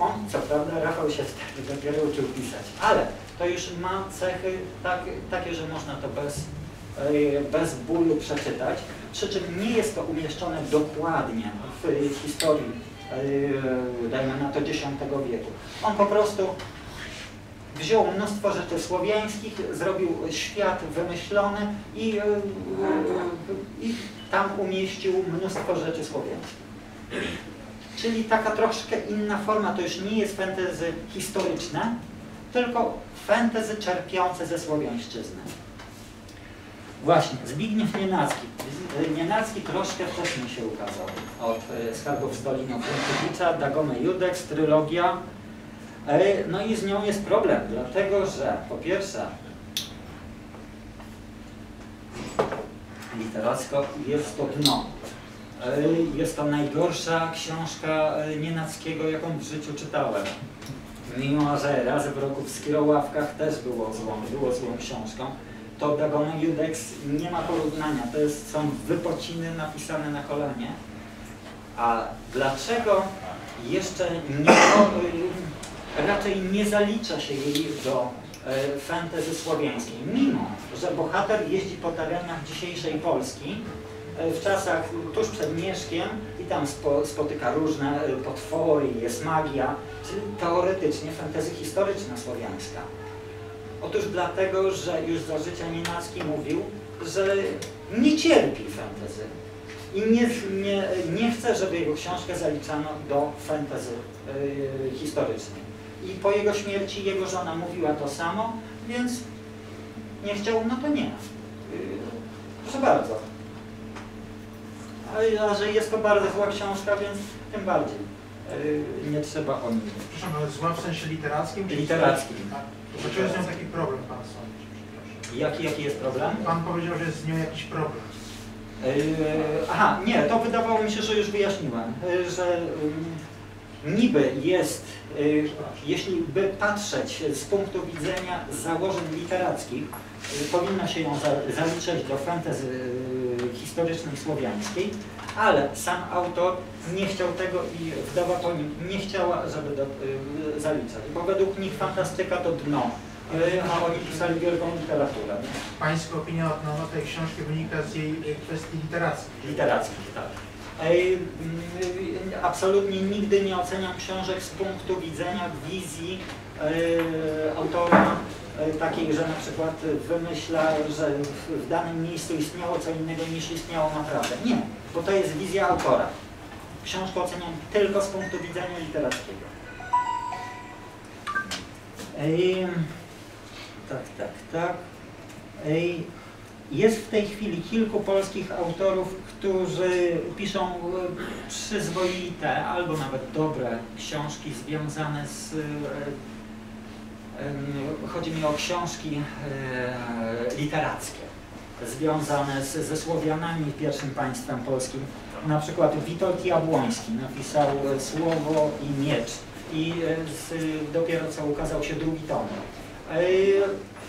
On, co prawda, Rafał się wtedy dopiero uczył pisać, ale to już ma cechy tak, takie, że można to bez, bez bólu przeczytać. Przy czym nie jest to umieszczone dokładnie w historii, dajmy na to X wieku. On po prostu wziął mnóstwo rzeczy słowiańskich, zrobił świat wymyślony i, e, i tam umieścił mnóstwo rzeczy słowiańskich. Czyli taka troszkę inna forma, to już nie jest fantasy historyczne, tylko fantasy czerpiące ze słowiańszczyzny. Właśnie, Zbigniew Nienacki. Nienacki troszkę wcześniej się ukazał od e, Skarbów Stolinów Rękiewicza, Dagome Judex, trylogia. E, No i z nią jest problem, dlatego że po pierwsze literacko jest to dno. E, Jest to najgorsza książka Nienackiego, jaką w życiu czytałem. Mimo, że raz w roku w Skiroławkach też było złą, było złą książką, to Dagon Judex nie ma porównania. To jest, są wypociny napisane na kolanie. A dlaczego jeszcze nie, y, raczej nie zalicza się jej do e, fantasy słowiańskiej, mimo że bohater jeździ po terenach dzisiejszej Polski e, w czasach tuż przed Mieszkiem i tam spo, spotyka różne e, potwory, jest magia, czyli teoretycznie fantasy historyczna słowiańska. Otóż dlatego, że już za życia Nienacki mówił, że nie cierpi fantasy i nie, nie, nie chce, żeby jego książkę zaliczano do fantasy yy, historycznej. I po jego śmierci jego żona mówiła to samo, więc nie chciał, no to nie. Yy, proszę bardzo. A, a że jest to bardzo zła książka, więc tym bardziej yy, nie trzeba o niej. Przepraszam, ale zła w sensie literackim? czy- Literackim. Dlaczego jest z nią taki problem, pan sądzi? Jaki, jaki jest problem? Pan powiedział, że jest z nią jakiś problem. Yy, aha, nie, to wydawało mi się, że już wyjaśniłem, yy, że yy, niby jest, jeśli by patrzeć z punktu widzenia założeń literackich, powinno się ją za, zaliczać do fantasy historycznej słowiańskiej, ale sam autor nie chciał tego i wdowa po nim nie chciała, żeby do, yy, zaliczać, bo według nich fantastyka to dno, yy, a oni pisali wielką literaturę. Pańska opinia na temat tej książki wynika z jej e, kwestii literackich. Literackich, tak. Ej, mm, Absolutnie nigdy nie oceniam książek z punktu widzenia wizji e, autora takiej, że na przykład wymyśla, że w, danym miejscu istniało co innego niż istniało naprawdę. Nie, bo to jest wizja autora. Książkę oceniam tylko z punktu widzenia literackiego. Ej, tak, tak, tak. Ej, jest w tej chwili kilku polskich autorów, którzy piszą e, przyzwoite albo nawet dobre książki związane z. Chodzi mi o książki e, literackie, związane z, ze Słowianami pierwszym państwem polskim. Na przykład Witold Jabłoński napisał Słowo i Miecz i e, z, dopiero co ukazał się drugi tom. E,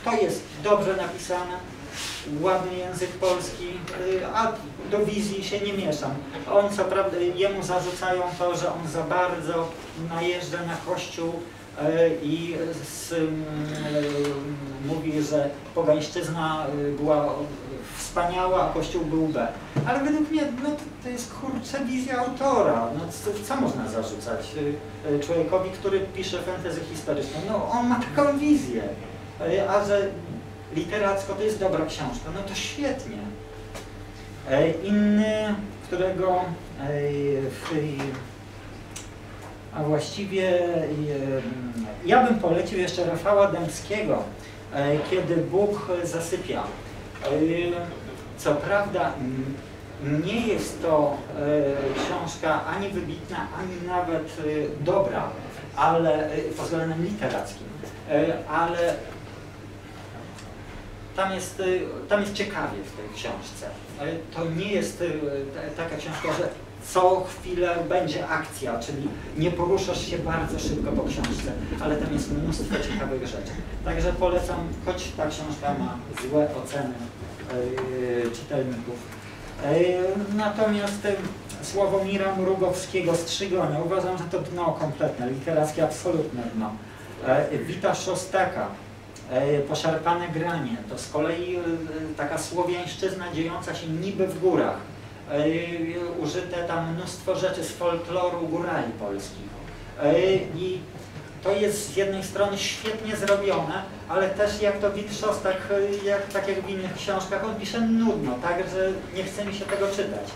To jest dobrze napisane, ładny język polski, a do wizji się nie mieszam. On co prawda, jemu zarzucają to, że on za bardzo najeżdża na kościół i z, y, mówi, że pogańszczyzna y, była wspaniała, a kościół był B. Ale według mnie no, to, to jest kurczę wizja autora. No, co, co można zarzucać człowiekowi, który pisze fantasy historyczne? No on ma taką wizję. A że literacko to jest dobra książka, no to świetnie. E, Inny którego e, w, a właściwie e, ja bym polecił jeszcze Rafała Dębskiego, e, kiedy Bóg zasypia. E, Co prawda nie jest to książka ani wybitna, ani nawet dobra, ale pod względem literackim, ale tam jest, tam jest ciekawie w tej książce. To nie jest ta- taka książka, że co chwilę będzie akcja, czyli nie poruszasz się bardzo szybko po książce, ale tam jest mnóstwo ciekawych rzeczy. Także polecam, choć ta książka ma złe oceny y, czytelników. Y, Natomiast y, Sławomira Mrugowskiego Strzygonia uważam, że to dno kompletne, literackie absolutne dno. E, Wita Szostaka, e, Poszarpane granie, to z kolei e, taka słowiańszczyzna dziejąca się niby w górach. Użyte tam mnóstwo rzeczy z folkloru górali polskich. I to jest z jednej strony świetnie zrobione, ale też jak to Wit Szostak, e, jak, tak jak w innych książkach, on pisze nudno, tak, że nie chce mi się tego czytać.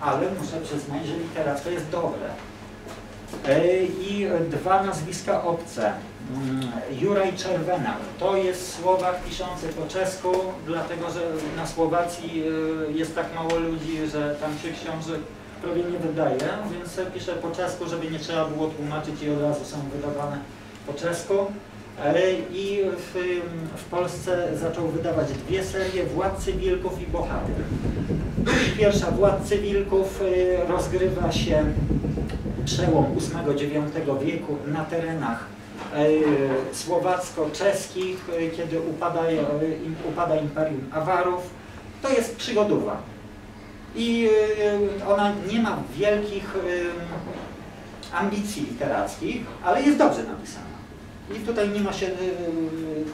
Ale muszę przyznać, że literactwo jest dobre. I dwa nazwiska obce. Mm, Juraj Czerwenak. To jest Słowak piszący po czesku, dlatego że na Słowacji e, jest tak mało ludzi, że tam się książek prawie nie wydaje, więc pisze po czesku, żeby nie trzeba było tłumaczyć i od razu są wydawane po czesku. E, I w, w Polsce zaczął wydawać dwie serie, Władcy Wilków i Bohater. Pierwsza, Władcy Wilków, e, rozgrywa się przełom VIII-IX wieku na terenach słowacko-czeskich, e, kiedy upada, e, upada Imperium Awarów. To jest przygodowa. I e, ona nie ma wielkich e, ambicji literackich, ale jest dobrze napisana. I tutaj nie ma się e,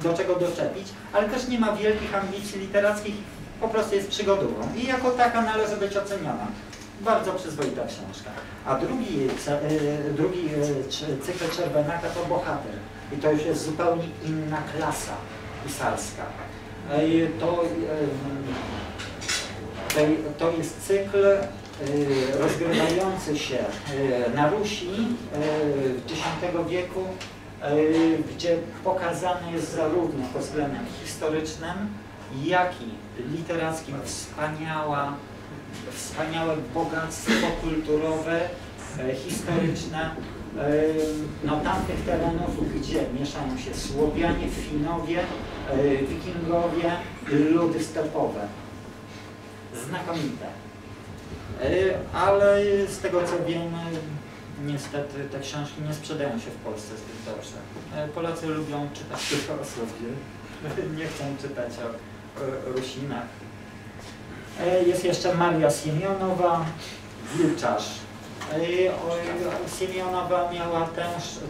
do czego doczepić, ale też nie ma wielkich ambicji literackich, po prostu jest przygodową. I jako taka należy być oceniona. Bardzo przyzwoita książka. A drugi, e, drugi e, cykl Czerwenaka to Bohater. I to już jest zupełnie inna klasa pisarska. E, To, to, jest cykl rozgrywający się na Rusi X wieku, gdzie pokazane jest zarówno pod względem historycznym, jak i literackim wspaniała wspaniałe bogactwo kulturowe, e, historyczne e, no, tamtych terenów, gdzie mieszają się Słowianie, Finowie, e, Wikingowie, ludy stepowe. Znakomite. Ale z tego co wiem, niestety te książki nie sprzedają się w Polsce zbyt dobrze. Polacy lubią czytać tylko o Słowie, nie chcą czytać o Rusinach. E, Jest jeszcze Maria Siemionowa, Wilczarz. E, Siemionowa miała tę,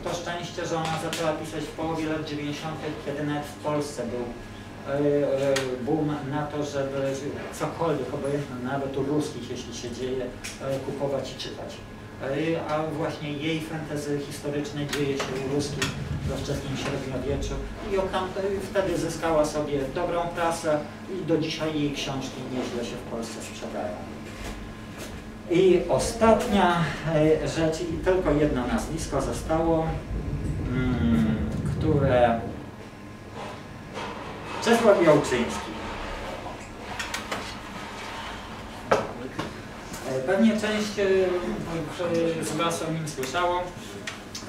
to szczęście, że ona zaczęła pisać w połowie lat 90., kiedy nawet w Polsce był e, boom na to, żeby cokolwiek, obojętne nawet u ruskich, jeśli się dzieje, kupować i czytać. E, A właśnie jej fantazy historyczne dzieje się u ruskich we wczesnym średniowieczu i od tamtej, wtedy zyskała sobie dobrą prasę i do dzisiaj jej książki nieźle się w Polsce sprzedają. I ostatnia e, rzecz, i tylko jedno nazwisko zostało, mm, które Czesław Jałczyński. E, Pewnie część e, z Was o nim słyszało.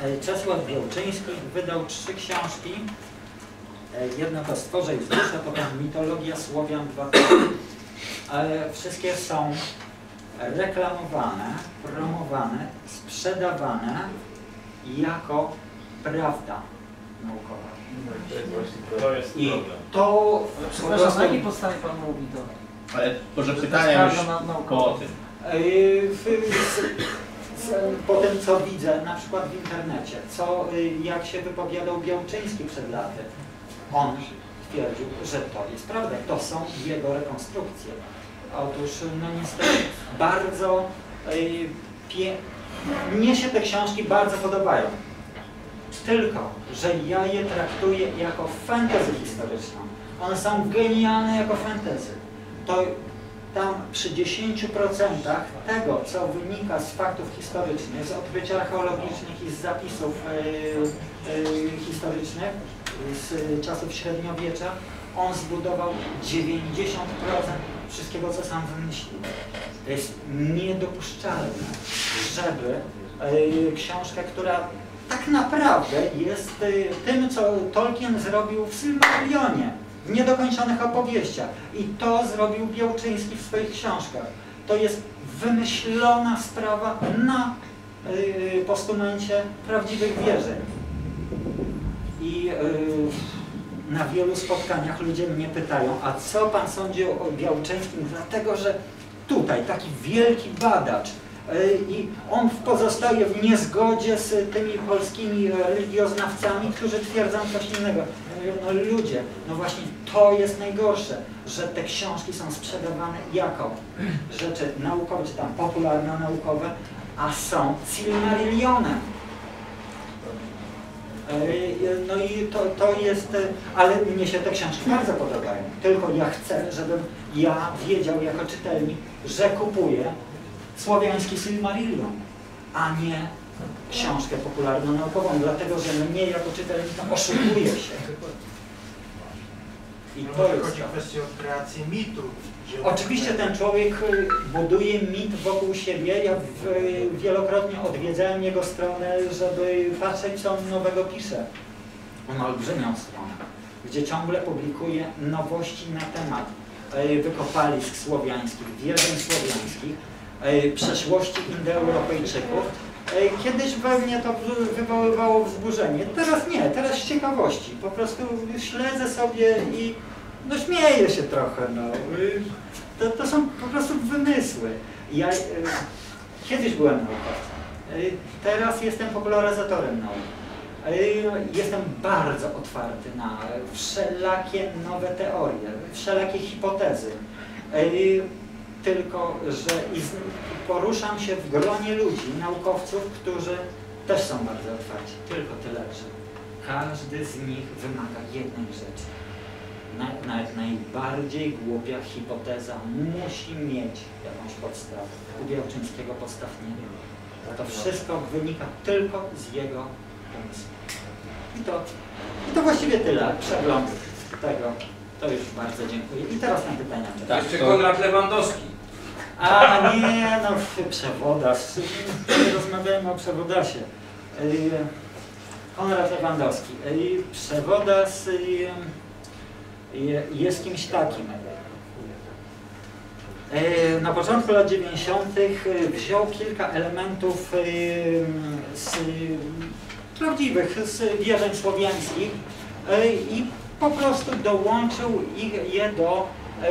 E, Czesław Białczyński wydał trzy książki. E, Jedna to Stworzej wzdusze, potem Mitologia Słowian 2 Ale wszystkie są reklamowane, promowane, sprzedawane jako prawda naukowa. To jest I problem. to Przepraszam, na jakiej podstawie Pan mówi to? Ale może pytania już na- tym. Po tym, co widzę na przykład w internecie, co, y, jak się wypowiadał Białczyński przed laty, on twierdził, że to jest prawda, to są jego rekonstrukcje. Otóż, no niestety, bardzo y, pie... mnie się te książki bardzo podobają. Tylko, że ja je traktuję jako fantasy historyczną. One są genialne jako fantasy. To tam przy 10% tego, co wynika z faktów historycznych, z odkryć archeologicznych i z zapisów e, e, historycznych z czasów średniowiecza, on zbudował 90% wszystkiego, co sam wymyślił. To jest niedopuszczalne, żeby e, książkę, która tak naprawdę jest tym, co Tolkien zrobił w Silmarillionie, w niedokończonych opowieściach. I to zrobił Białczyński w swoich książkach. To jest wymyślona sprawa na y, postumencie prawdziwych wierzeń. I y, na wielu spotkaniach ludzie mnie pytają, a co pan sądzi o Białczyńskim? Dlatego, że tutaj taki wielki badacz i on pozostaje w niezgodzie z tymi polskimi religioznawcami, którzy twierdzą coś innego. Mówię, no ludzie, no właśnie to jest najgorsze, że te książki są sprzedawane jako rzeczy naukowe, czy tam popularno-naukowe, a są Silmarillionem. E, No i to, to jest, e, ale mnie się te książki bardzo podobają. Tylko ja chcę, żebym ja wiedział jako czytelnik, że kupuję słowiański Silmarillion, a nie książkę popularno-naukową, dlatego że mnie jako czytelnika oszukuje się. I I to jest chodzi o kwestię o kreację mitu. że- Oczywiście ten człowiek y, buduje mit wokół siebie. Ja w, y, wielokrotnie odwiedzałem jego stronę, żeby patrzeć, co on nowego pisze. On ma olbrzymią stronę, gdzie ciągle publikuje nowości na temat y, wykopalisk słowiańskich, wierzeń słowiańskich, przeszłości Indoeuropejczyków. Y, Kiedyś we mnie to wy- wywoływało wzburzenie, teraz nie, teraz z ciekawości. Po prostu śledzę sobie i no śmieję się trochę, no. To, to są po prostu wymysły. Ja y, kiedyś byłem naukowcem, teraz jestem popularyzatorem nauk. Y, Jestem bardzo otwarty na wszelakie nowe teorie, wszelakie hipotezy. Tylko, że poruszam się w gronie ludzi, naukowców, którzy też są bardzo otwarci. Tylko tyle, że każdy z nich wymaga jednej rzeczy. Nawet najbardziej głupia hipoteza musi mieć jakąś podstawę. U Białczyńskiego podstaw nie ma. To wszystko wynika tylko z jego pomysłu. I to, I to właściwie tyle. Przegląd tego. To już bardzo dziękuję. I teraz na pytania. Tak, Jeszcze Konrad Lewandowski. A nie, no przewodarz. Rozmawiajmy o przewodasie. Ej, Konrad Lewandowski. Ej, Przewodarz je- jest kimś takim. E, Na początku lat 90. wziął kilka elementów e, z prawdziwych, z wierzeń słowiańskich e, i po prostu dołączył ich, je do e,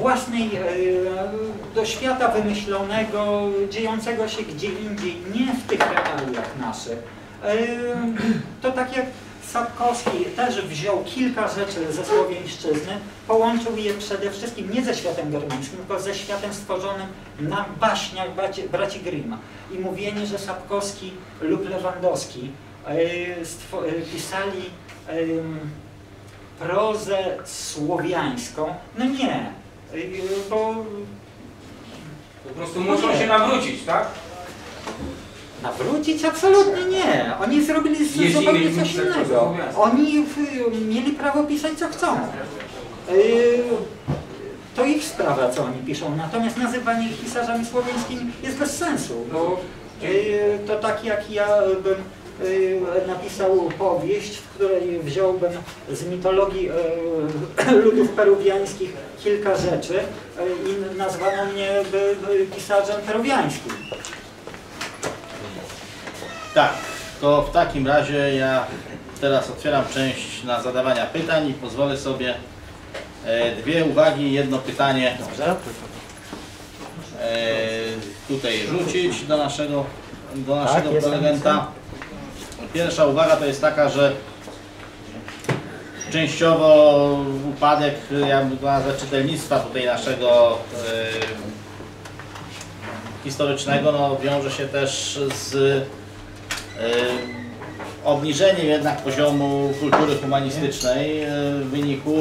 własnej, e, do świata wymyślonego, dziejącego się gdzie indziej, nie w tych realiach naszych. E, To tak jak Sapkowski też wziął kilka rzeczy ze słowiańszczyzny, połączył je przede wszystkim nie ze światem germańskim, tylko ze światem stworzonym na baśniach braci, braci Grima. I mówienie, że Sapkowski lub Lewandowski e, pisali prozę słowiańską, no nie, e, bo Po prostu muszą się nawrócić, tak? Nawrócić? Absolutnie nie. Oni zrobili z- Jeśli zupełnie coś innego. słowiańskie. Oni w, mieli prawo pisać co chcą. Yy, To ich sprawa, co oni piszą. Natomiast nazywanie ich pisarzami słowiańskimi jest bez sensu, bo yy, to tak jak ja bym napisał powieść, w której wziąłbym z mitologii yy, ludów peruwiańskich kilka rzeczy yy, i nazwano mnie pisarzem peruwiańskim. Tak, to w takim razie ja teraz otwieram część na zadawania pytań i pozwolę sobie e, dwie uwagi i jedno pytanie e, tutaj rzucić do naszego, do naszego jestem, prelegenta. Pierwsza uwaga to jest taka, że częściowo upadek, ja bym czytelnictwa tutaj naszego e, historycznego no, wiąże się też z e, obniżeniem jednak poziomu kultury humanistycznej e, w wyniku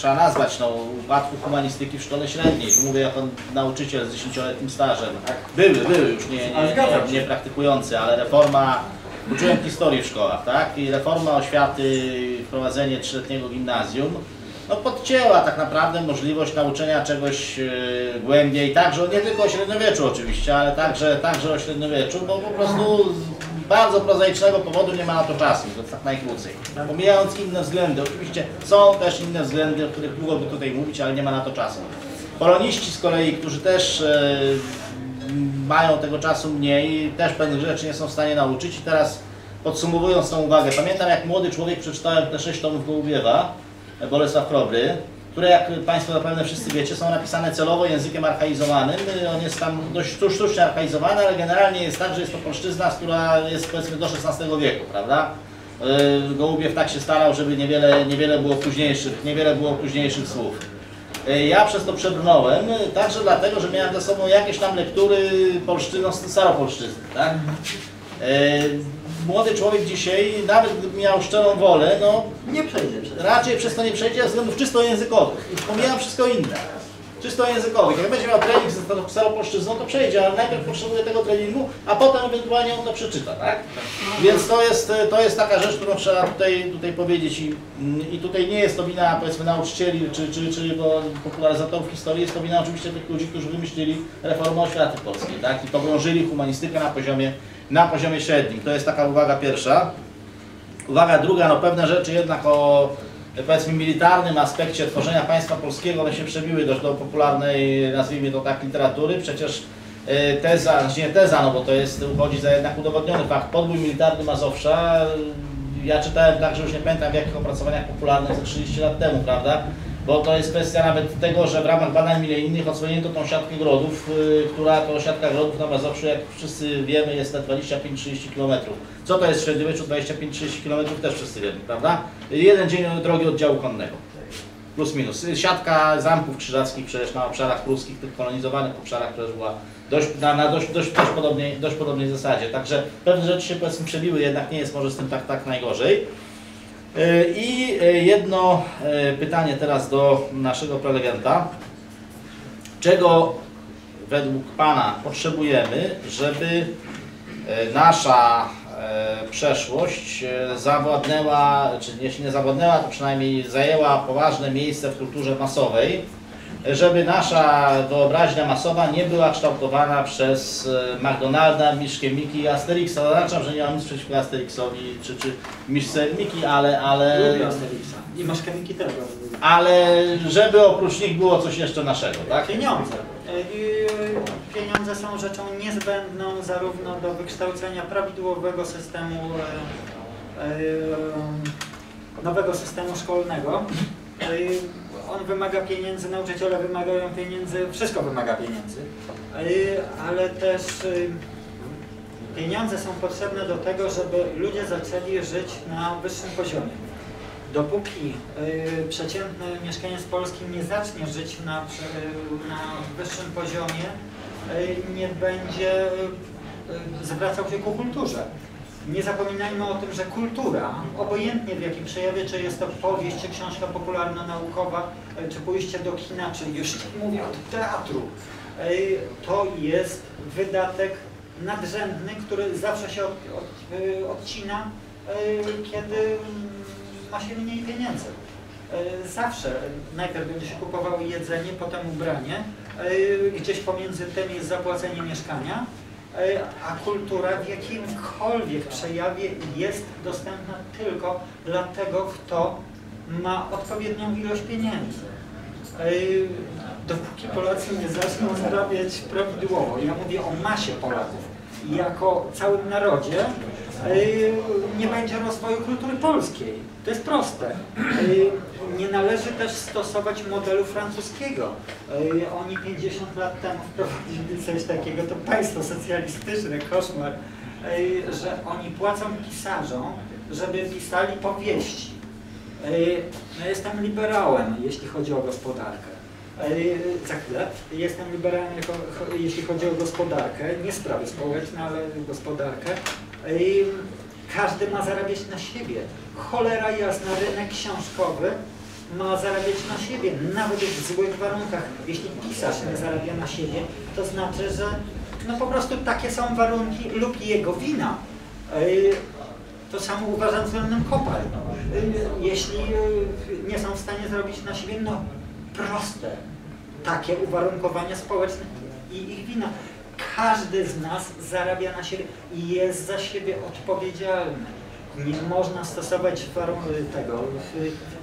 trzeba nazwać, no, upadku humanistyki w szkole średniej. Tu mówię jako nauczyciel z 10-letnim stażem. Były, były już nie, nie, nie, nie praktykujący, ale reforma, uczyłem historii w szkołach, tak? I reforma oświaty, wprowadzenie trzyletniego gimnazjum, no podcięła tak naprawdę możliwość nauczenia czegoś e, głębiej, także nie tylko o średniowieczu oczywiście, ale także, także o średniowieczu, bo po prostu bardzo prozaicznego powodu nie ma na to czasu, to tak najkrócej. Pomijając inne względy, oczywiście są też inne względy, o których długo by tutaj mówić, ale nie ma na to czasu. Poloniści z kolei, którzy też e, mają tego czasu mniej, też pewnych rzeczy nie są w stanie nauczyć i teraz podsumowując tą uwagę, pamiętam jak młody człowiek przeczytałem te sześć tomów Gołubiewa, Bolesław Krobry, które jak Państwo zapewne wszyscy wiecie, są napisane celowo językiem archaizowanym. On jest tam dość sztu- sztucznie archaizowany, ale generalnie jest tak, że jest to polszczyzna, która jest powiedzmy do XVI wieku, prawda? Yy, Gołubiew tak się starał, żeby niewiele, niewiele było późniejszych, niewiele było późniejszych słów. Yy, Ja przez to przebrnąłem, także dlatego, że miałem ze sobą jakieś tam lektury polszczyzną, staropolszczyzny, tak? Młody człowiek dzisiaj, nawet gdyby miał szczerą wolę, no Nie przejdzie przez raczej przez to nie przejdzie ze względów czysto językowych. Już pomijam wszystko inne. Czysto językowych. Jak będzie miał trening z staropolszczyzną, to przejdzie, ale najpierw potrzebuje tego treningu, a potem ewentualnie on to przeczyta, tak? Więc to jest, to jest taka rzecz, którą trzeba tutaj, tutaj powiedzieć i, i tutaj nie jest to wina powiedzmy nauczycieli czy, czy, czy popularyzatorów historii, jest to wina oczywiście tych ludzi, którzy wymyślili reformę oświaty polskiej, tak? I pogrążyli humanistykę na poziomie, na poziomie średnim. To jest taka uwaga pierwsza. Uwaga druga, no pewne rzeczy jednak o powiedzmy militarnym aspekcie tworzenia państwa polskiego, one się przebiły dość do popularnej, nazwijmy to tak, literatury. Przecież e, teza, znaczy nie teza, no bo to jest, uchodzi za jednak udowodniony fakt, podbój militarny Mazowsza, e, ja czytałem także, już nie pamiętam w jakich opracowaniach popularnych ze 30 lat temu, prawda? Bo to jest kwestia nawet tego, że w ramach badań milenijnych odsłonięto tą siatkę grodów, y, która to siatka grodów na Mazowszu, jak wszyscy wiemy, jest na 25-30 km. Co to jest średniowieczu 25-30 km też wszyscy wiemy, prawda? Jeden dzień drogi oddziału konnego. Plus minus. Siatka zamków krzyżackich przecież na obszarach pruskich, tych kolonizowanych obszarach też była dość, na, na dość, dość, dość, podobnej, dość podobnej zasadzie. Także pewne rzeczy się powiedzmy przebiły, jednak nie jest może z tym tak, tak najgorzej. E, I e, jedno e, pytanie teraz do naszego prelegenta. Czego według Pana potrzebujemy, żeby nasza przeszłość zawładnęła, czy jeśli nie zawładnęła, to przynajmniej zajęła poważne miejsce w kulturze masowej, żeby nasza wyobraźnia masowa nie była kształtowana przez e, McDonalda, Miszkę Miki i Asterixa. Zaznaczam, że nie mam nic przeciwko Asterixowi czy, czy Miszce Miki, ale, ale, Lubię Asterixa. I maszkeniki też bardzo lubię. ale żeby oprócz nich było coś jeszcze naszego, tak? Pieniądze. E, e, Pieniądze są rzeczą niezbędną zarówno do wykształcenia prawidłowego systemu, nowego systemu szkolnego. E, On wymaga pieniędzy, nauczyciele wymagają pieniędzy, wszystko wymaga pieniędzy, E, ale też e, pieniądze są potrzebne do tego, żeby ludzie zaczęli żyć na wyższym poziomie. Dopóki y, przeciętny mieszkaniec Polski nie zacznie żyć na, na wyższym poziomie, nie będzie zwracał się ku kulturze. Nie zapominajmy o tym, że kultura, obojętnie w jakim przejawie, czy jest to powieść, czy książka popularno-naukowa, y, czy pójście do kina, czy już mówię o teatru, y, to jest wydatek nadrzędny, który zawsze się od, od, y, odcina, kiedy ma się mniej pieniędzy. Zawsze najpierw będzie się kupowało jedzenie, potem ubranie, gdzieś pomiędzy tym jest zapłacenie mieszkania, a kultura w jakimkolwiek przejawie jest dostępna tylko dla tego, kto ma odpowiednią ilość pieniędzy. Y, Dopóki Polacy nie zaczną zarabiać prawidłowo, ja mówię o masie Polaków, jako całym narodzie, nie będzie rozwoju kultury polskiej. To jest proste. Y, Nie należy też stosować modelu francuskiego. Y, Oni 50 lat temu wprowadzili coś takiego, to państwo socjalistyczne, koszmar, że oni płacą pisarzom, żeby pisali powieści. No jestem liberałem, jeśli chodzi o gospodarkę. Za chwilę. Jestem cho- jeśli chodzi o gospodarkę, nie sprawy społeczne, ale gospodarkę. Y, Każdy ma zarabiać na siebie. Cholera jasna, rynek książkowy ma zarabiać na siebie, nawet w złych warunkach. Jeśli pisarz nie zarabia na siebie, to znaczy, że no po prostu takie są warunki lub jego wina. To samo uważam względem kopalń. Jeśli nie są w stanie zrobić na siebie, no proste, takie uwarunkowania społeczne i ich wina. Każdy z nas zarabia na siebie i jest za siebie odpowiedzialny. Nie można stosować warun- tego,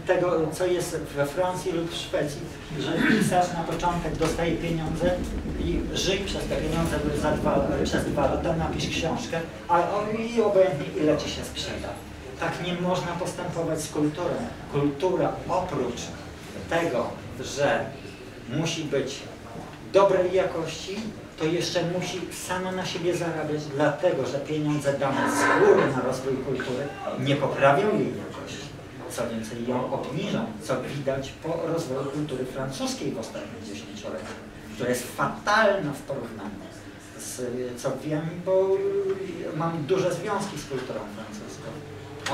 tego, co jest we Francji lub w Szwecji, że pisarz na początek dostaje pieniądze i żyj przez te pieniądze za dwa, przez dwa lata, napisz książkę, a i obojętnie ile ci się sprzeda. Tak nie można postępować z kulturą. Kultura oprócz tego, że musi być dobrej jakości, to jeszcze musi sama na siebie zarabiać, dlatego że pieniądze dane z góry na rozwój kultury nie poprawią jej jakości. Co więcej, ją obniżą, co widać po rozwoju kultury francuskiej w ostatnich dziesięcioleciach, która jest fatalna w porównaniu z, co wiem, bo mam duże związki z kulturą francuską.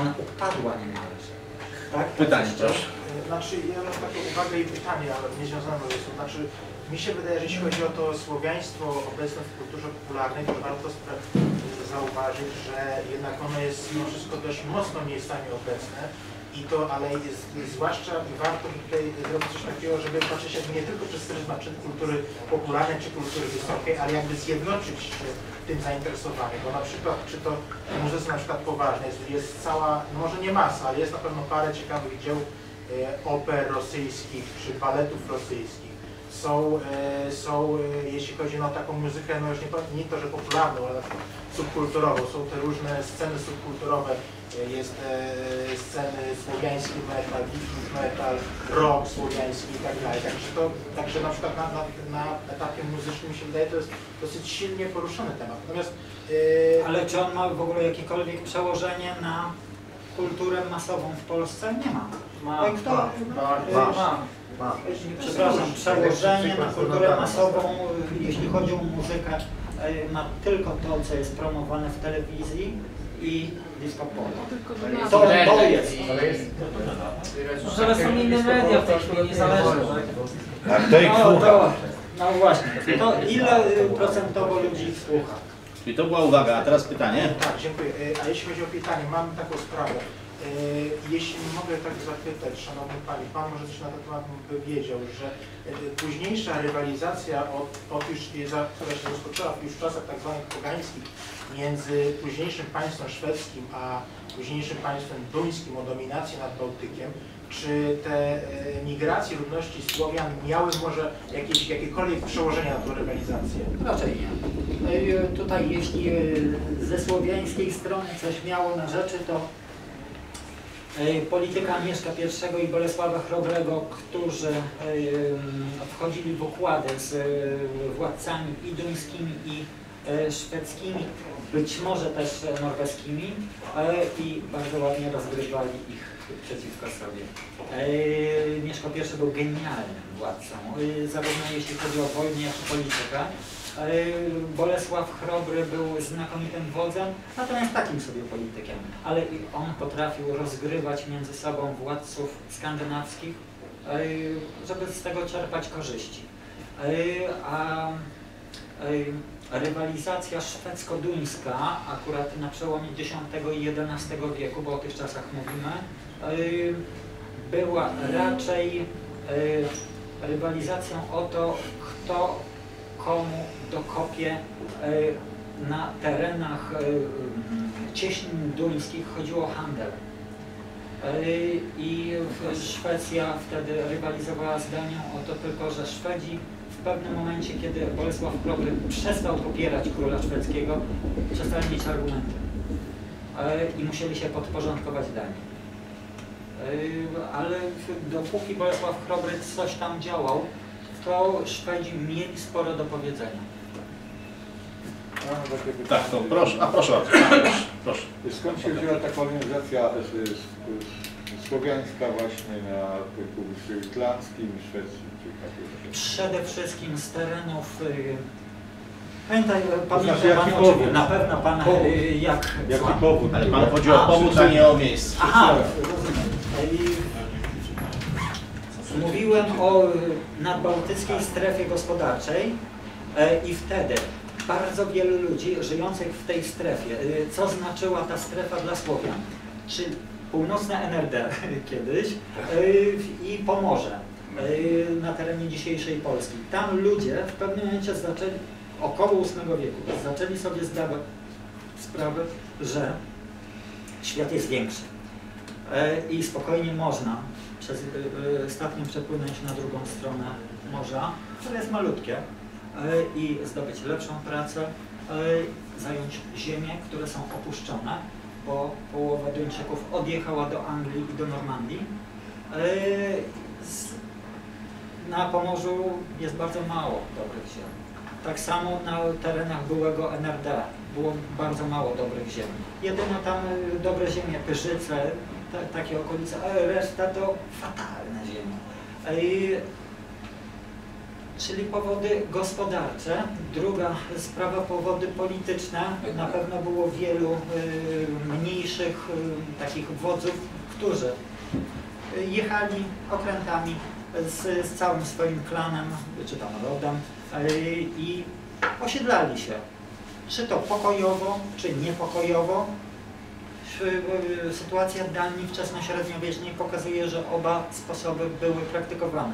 Ona upadła niemalże. Tak? Pytanie, proszę. Znaczy, ja mam taką uwagę i pytanie, ale nie związane z tym. Znaczy, mi się wydaje, że jeśli chodzi o to słowiaństwo obecne w kulturze popularnej, to warto zauważyć, że jednak ono jest mimo wszystko dość mocno miejscami obecne. I to, ale jest, zwłaszcza warto tutaj zrobić coś takiego, żeby patrzeć jakby nie tylko przez pryzmat kultury popularnej, czy kultury wysokiej, ale jakby zjednoczyć się tym zainteresowanych, bo na przykład, czy to muzyce na przykład poważnej jest, jest cała, no może nie masa, ale jest na pewno parę ciekawych dzieł e, oper rosyjskich, czy baletów rosyjskich. Są, e, są e, jeśli chodzi o taką muzykę, no już nie, nie to, że popularną, ale na przykład subkulturową, są te różne sceny subkulturowe, e, jest e, sceny słowiański metal, wiking metal, rock słowiański i tak dalej. Także to, także na przykład na, na, na etapie muzycznym mi się wydaje, to jest dosyć silnie poruszony temat. Natomiast e, Ale czy on ma w ogóle jakiekolwiek przełożenie na kulturę masową w Polsce? Nie ma. Ma, Kto- ma, ma, ma. Przepraszam, przełożenie na kulturę masową, y, jeśli chodzi o muzykę, y, ma tylko to, co jest promowane w telewizji i disco polo. To, to jest. Może ale są inne media w tej chwili niezależne. tak? Tak, ich No, słucha. no właśnie, to ile y, procentowo ludzi ich słucha? I to była uwaga, a teraz pytanie. Tak, dziękuję. E, A jeśli chodzi o pytanie, mam taką sprawę. E, Jeśli mogę tak zapytać, Szanowny Panie, Pan może coś na ten temat by wiedział, że e, późniejsza rywalizacja, od, od już, za- która się rozpoczęła już w czasach tak zwanych pogańskich, między późniejszym państwem szwedzkim a późniejszym państwem duńskim o dominację nad Bałtykiem, czy te e, migracje ludności Słowian miały może jakieś, jakiekolwiek przełożenie na tę rywalizację? Raczej nie. Tutaj jeśli ze słowiańskiej strony coś miało na rzeczy, to polityka Mieszka I i Bolesława Chrobrego, którzy y, wchodzili w układy z y, władcami i duńskimi i szwedzkimi, być może też norweskimi i bardzo ładnie rozgrywali ich przeciwko sobie. Mieszko I był genialnym władcą, zarówno jeśli chodzi o wojnę, jak i politykę. Y, Bolesław Chrobry był znakomitym wodzem, natomiast takim sobie politykiem. Ale i on potrafił rozgrywać między sobą władców skandynawskich, y, żeby z tego czerpać korzyści. Y, A rywalizacja szwedzko-duńska, akurat na przełomie X i XI wieku, bo o tych czasach mówimy, była raczej rywalizacją o to, kto komu dokopie y, na terenach y, cieśnin duńskich chodziło o handel. Y, I Szwecja wtedy rywalizowała z Danią o to tylko, że Szwedzi w pewnym momencie, kiedy Bolesław Chrobry przestał popierać króla szwedzkiego, przestali mieć argumenty i musieli się podporządkować Danii. Ale dopóki Bolesław Chrobry coś tam działał, to Szwedzi mieli sporo do powiedzenia. Ja mam takie pytanie. Tak, to proszę, a proszę bardzo. Proszę. proszę. Skąd się wzięła taka organizacja z, z, z, słowiańska właśnie na tych Półwyspie Irlandzkim, Szwecji czy takiej? Przede wszystkim z terenów. y, Pamiętaj, To znaczy, pamięta jaki pan powód? oczywiście, na pewno pan Powód. y, jak. Jaki powód? Ale panu chodzi o powód, a nie o miejsce. Aha, rozumiem. Mówiłem o nadbałtyckiej strefie gospodarczej e, i wtedy bardzo wielu ludzi żyjących w tej strefie, y, co znaczyła ta strefa dla Słowian, czy północne NRD kiedyś y, i Pomorze y, na terenie dzisiejszej Polski. Tam ludzie w pewnym momencie zaczęli, około VIII wieku, zaczęli sobie zdawać sprawę, że świat jest większy i spokojnie można przez statkiem przepłynąć na drugą stronę morza, które jest malutkie, i zdobyć lepszą pracę, e, zająć ziemie, które są opuszczone, bo połowa Duńczyków odjechała do Anglii i do Normandii. E, Na Pomorzu jest bardzo mało dobrych ziem. Tak samo na terenach byłego NRD było bardzo mało dobrych ziem. Jedyne tam dobre ziemie, Pyrzyce, ta, takie okolice, ale reszta to fatalne ziemie. Czyli powody gospodarcze. Druga sprawa, powody polityczne. Na pewno było wielu y, mniejszych y, takich wodzów, którzy jechali okrętami z, z całym swoim klanem, czy tam rodem y, i osiedlali się. Czy to pokojowo, czy niepokojowo. Sy- Sytuacja Danii wczesnośredniowiecznej pokazuje, że oba sposoby były praktykowane,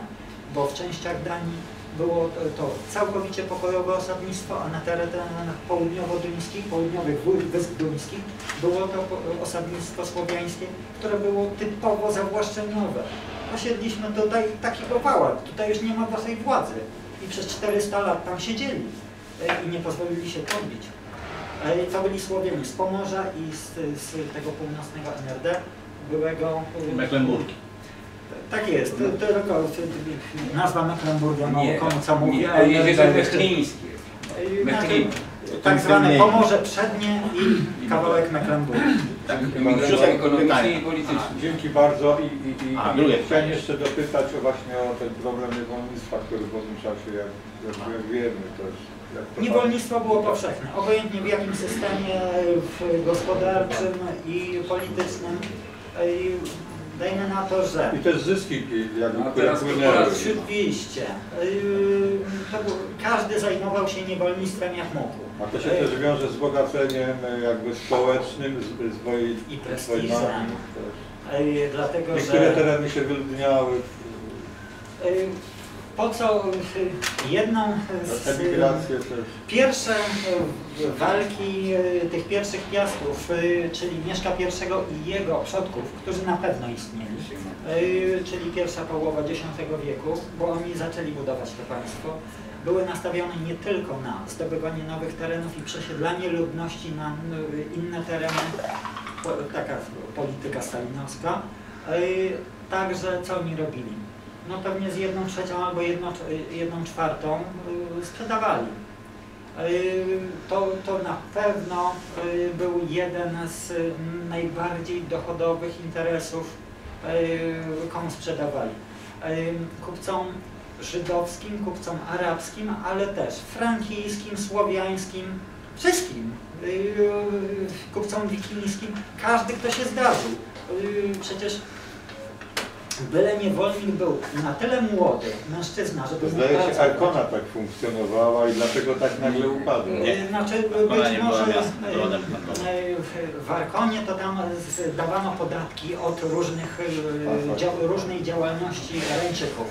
bo w częściach Danii było to- całkowicie pokojowe osadnictwo, a na terenach południowo-duńskich, południowych wysp duńskich było to osadnictwo słowiańskie, które było typowo zawłaszczeniowe. Osiedliśmy tutaj takiego wała, tutaj już nie ma waszej władzy i przez 400 lat tam siedzieli e, i nie pozwolili się podbić. E, To byli Słowianie z Pomorza i z, z tego północnego NRD, byłego... e, Mecklenburgi. Tak jest, to, to tylko to- nazwa Mecklenburgia mało Nie, komu co mówi, nie, ale to jest mechlińskie. Znaczy, tak zwane. Pomorze Przednie i kawałek Mecklenburgii. Tak, Emigracja ekonomiczna i polityczna. Dzięki bardzo i, i, i A, drugie chciałem jeszcze dopytać o właśnie o ten problem niewolnictwa, który w owym czasie, jak, jak, wiemy to Niewolnictwo było powszechne, obojętnie w jakim systemie w gospodarczym i politycznym. I Dajmy na to, że I też zyski jakby, które teraz płynęły. oczywiście było, każdy zajmował się niewolnictwem jak mógł. A to się też wiąże z bogaceniem e, jakby społecznym, z, z woj, I prestiżem. Yy, Dlatego, Niektóre że tereny się wyludniały, yy, po co jedną z. Pierwsze e, walki e, tych pierwszych piastów, e, czyli Mieszka I i jego przodków, którzy na pewno istnieli, czyli pierwsza połowa X wieku, bo oni zaczęli budować to państwo, były nastawione nie tylko na zdobywanie nowych terenów i przesiedlanie ludności na inne tereny, taka polityka stalinowska, także co oni robili? No pewnie z jedną trzecią albo jedną, jedną czwartą y, sprzedawali. Y, To, to na pewno y, był jeden z y, najbardziej dochodowych interesów, komu sprzedawali. Kupcom żydowskim, kupcom arabskim, ale też frankijskim, słowiańskim, wszystkim. Kupcom wikińskim, każdy kto się zdarzył. Przecież byle niewolnik był na tyle młody, mężczyzna, żeby mógł Zdaje się. Arkona tak funkcjonowała i dlaczego tak nagle upadła. E, Znaczy, być nie była może miastem, e, rodem handlowym. e, w- Arkonie to tam z- dawano podatki od różnych, dzia, różnej działalności Reńczyków,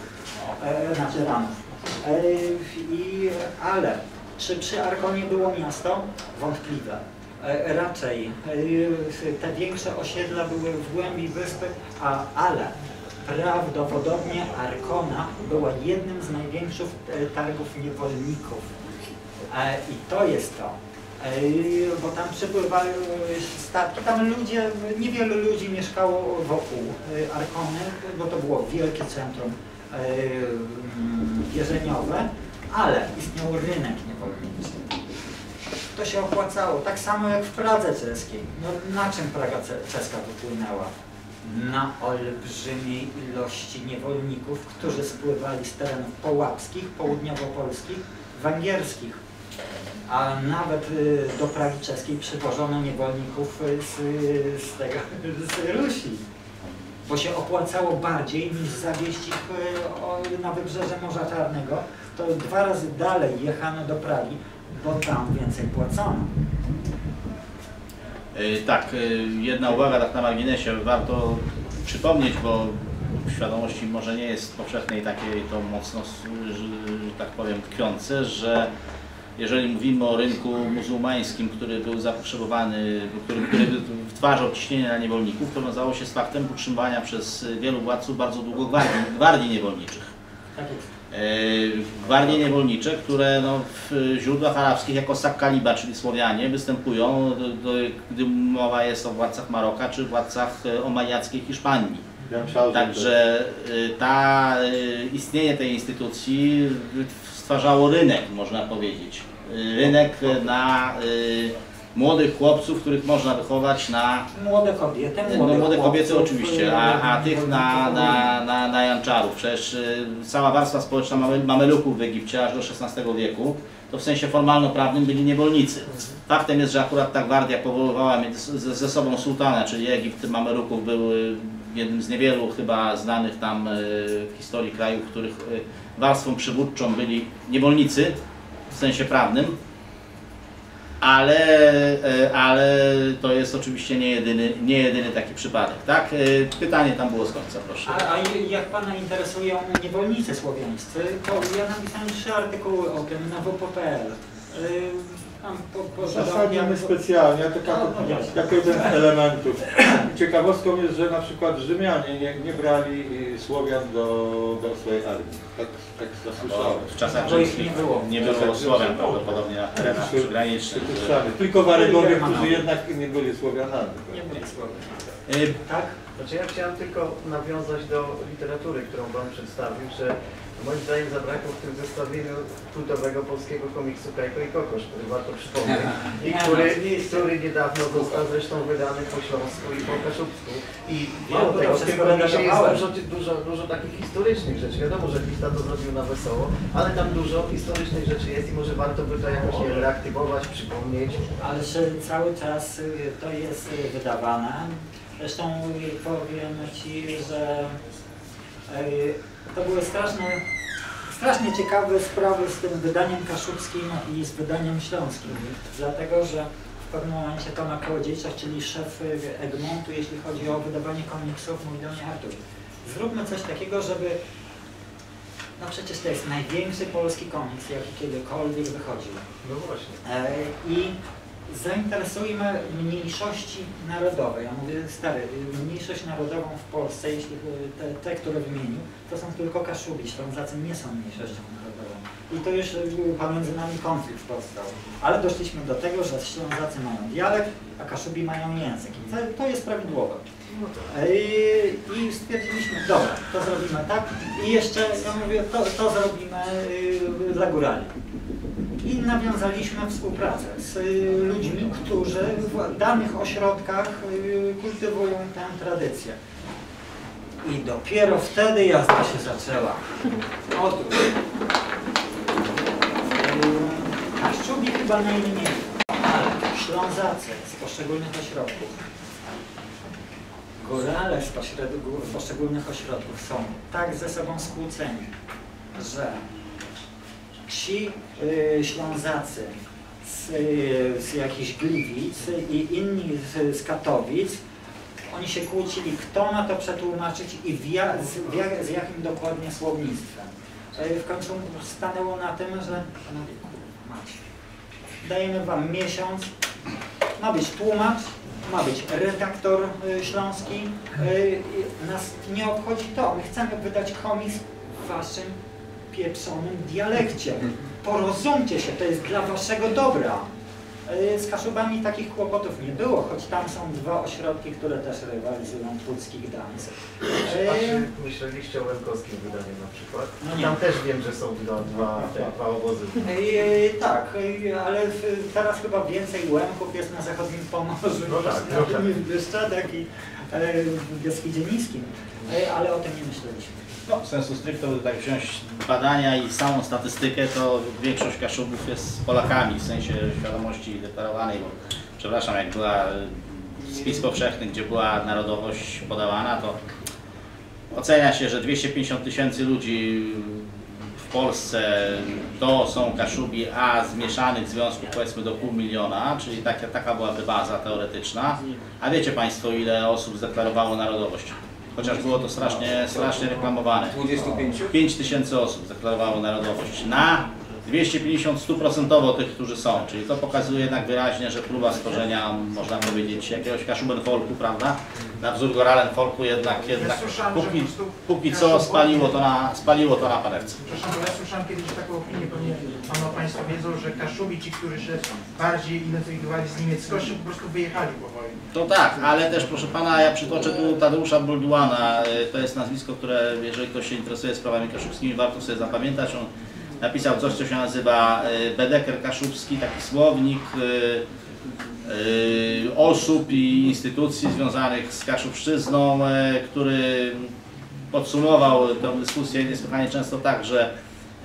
e, znaczy Ranów. E, I, ale czy przy Arkonie było miasto? Wątpliwe. E, Raczej te większe osiedla były w głębi wyspy, a, ale prawdopodobnie Arkona była jednym z największych e, targów niewolników. E, I to jest to. E, Bo tam przypływały statki, tam ludzie, niewielu ludzi mieszkało wokół Arkony, bo to było wielkie centrum mm, wierzeniowe, ale istniał rynek niewolniczy. To się opłacało, tak samo jak w Pradze czeskiej. No, na czym Praga czeska wypłynęła? Na olbrzymiej ilości niewolników, którzy spływali z terenów połapskich, południowopolskich, węgierskich. A nawet y, do Pragi czeskiej przywożono niewolników y, z, z, tego, z Rusi. bo się opłacało bardziej niż zawieźć ich o- na wybrzeże Morza Czarnego, to dwa razy dalej jechano do Pragi, bo tam więcej płacono. Y, Tak, y, jedna uwaga tak na marginesie, warto przypomnieć, bo w świadomości może nie jest powszechnej takiej to mocno, że, tak powiem, tkwiące, że jeżeli mówimy o rynku muzułmańskim, który był zapotrzebowany, który, który wytwarzał ciśnienie na niewolników, to wiązało się z faktem utrzymywania przez wielu władców bardzo długo gwardii, gwardii niewolniczych. E, Gwardie niewolnicze, które no, w źródłach arabskich jako Sakkaliba, czyli Słowianie, występują, do, do, gdy mowa jest o władcach Maroka czy władcach e, omajackiej Hiszpanii. Także e, ta, istnienie tej instytucji stwarzało rynek, można powiedzieć. Rynek na młodych chłopców, których można wychować na Młode kobiety, no, młode, młode kobiety oczywiście, a, a tych na, na, na, na janczarów. Przecież y, cała warstwa społeczna mame- mameluków w Egipcie aż do XVI wieku to w sensie formalno-prawnym byli niewolnicy. Faktem jest, że akurat ta gwardia powoływała ze, ze sobą sułtana, czyli Egipt Mameluków był y, jednym z niewielu chyba znanych tam y, w historii krajów, których warstwą przywódczą byli niewolnicy w sensie prawnym. Ale, e, ale to jest oczywiście nie jedyny, nie jedyny taki przypadek, tak? E, Pytanie tam było z końca, proszę. A, a jak Pana interesują niewolnicy słowiańscy, to ja napisałem trzy artykuły o tym na WP.pl. Tam po, po W zasadzie my specjalnie, tak No, jako, no jako jeden z elementów. Ciekawostką jest, że na przykład Rzymianie nie, nie brali y, Słowian do, do swojej armii. Tak, tak zasłyszałem. w czasach rzymskich nie było. nie było Słowian prawdopodobnie na terenach przygranicznych. Tylko Warygowie, Germanowie. którzy jednak nie byli Słowianami. Nie byli Słowian. E, Tak? Znaczy ja chciałem tylko nawiązać do literatury, którą Pan przedstawił, że moim zdaniem zabrakło w tym zestawieniu kultowego polskiego komiksu Kajko i Kokosz, który warto przypomnieć i który, który niedawno został zresztą wydany po śląsku i po kaszubsku. I mało tego, w tym komiksie jest dużo, dużo, dużo takich historycznych rzeczy. Wiadomo, że Pista to zrobił na wesoło, ale tam dużo historycznych rzeczy jest i może warto by to jakoś nie reaktywować, przypomnieć. Ale że cały czas y, to jest y, wydawane. Zresztą y, powiem Ci, że to były straszne, strasznie ciekawe sprawy z tym wydaniem kaszubskim i z wydaniem śląskim. Dlatego, że w pewnym momencie Tomek Kołodziejczak, czyli szef Egmontu, jeśli chodzi o wydawanie komiksów, mówi do mnie Artur, zróbmy coś takiego, żeby no przecież to jest największy polski komiks, jaki kiedykolwiek wychodził. No właśnie. E, I zainteresujmy mniejszości narodowe. Ja mówię, stary, mniejszość narodową w Polsce, jeśli te, te które wymienił, to są tylko Kaszubi, Ślązacy nie są mniejszością narodową. I to już y, pomiędzy nami konflikt powstał. Ale doszliśmy do tego, że Ślązacy mają dialekt, a Kaszubi mają język. I to, jest prawidłowe. No. E, I stwierdziliśmy, dobra, to zrobimy tak. I jeszcze, ja mówię, to, to zrobimy y, dla górali. I nawiązaliśmy współpracę z y, ludźmi, którzy w danych ośrodkach y, kultywują tę tradycję. I dopiero wtedy jazda się zaczęła. Otóż, y, Kaszczubi chyba najmniej, ale Ślązacy z poszczególnych ośrodków Górale z poszczególnych ośrodków są tak ze sobą skłóceni, że ci y, Ślązacy z, y, z jakichś Gliwic i inni z, z Katowic, oni się kłócili, kto ma to przetłumaczyć i w z, w z jakim dokładnie słownictwem. Y, w końcu stanęło na tym, że dajemy wam miesiąc, ma być tłumacz, ma być redaktor śląski. Nas nie obchodzi to. My chcemy wydać komiks w waszym pieprzonym dialekcie. Porozumcie się, to jest dla waszego dobra. Y, Z Kaszubami takich kłopotów nie było, choć tam są dwa ośrodki, które też rywalizują, i Gdańsk. A Y, czy myśleliście o Łękowskim wydaniu na przykład? No nie. Tam też wiem, że są dwa, dwa, dwa obozy. y, Tak, ale teraz chyba więcej Łemków jest na zachodnim Pomorzu No niż tak, na no tak. linii w Bieszczadach i e, w Beskidzie Niskim. E, Ale o tym nie myśleliśmy. No, sensu stricto, gdyby tak wziąć badania i samą statystykę, to większość Kaszubów jest Polakami, w sensie świadomości deklarowanej, bo przepraszam, jak była spis powszechny, gdzie była narodowość podawana, to ocenia się, że 250 tysięcy ludzi w Polsce to są Kaszubi, a zmieszanych związków powiedzmy do pół miliona, czyli taka, taka byłaby baza teoretyczna. A wiecie Państwo, ile osób zdeklarowało narodowość? Chociaż było to strasznie, strasznie reklamowane. 25? 5 tysięcy osób zadeklarowało narodowość na 250 stuprocentowo tych, którzy są, czyli to pokazuje jednak wyraźnie, że próba stworzenia, można powiedzieć, jakiegoś Kaszuben Folku, prawda? Na wzór Goralen Folku jednak, jednak słyszałem, że póki, póki co spaliło to na, spaliło to na panewce. Przepraszam, bo ja słyszałem kiedyś taką opinię, pewnie Panu Państwo wiedzą, że Kaszubi, ci, którzy się bardziej identyfikowali z niemieckością, po prostu wyjechali po wojnie. To tak, ale też proszę pana, ja przytoczę tu Tadeusza Bolduana, y, to jest nazwisko, które jeżeli ktoś się interesuje sprawami kaszubskimi, warto sobie zapamiętać. On napisał coś, co się nazywa y, Bedeker Kaszubski, taki słownik y, y, osób i instytucji związanych z Kaszubszczyzną, y, który podsumował tę dyskusję niesłychanie często tak, że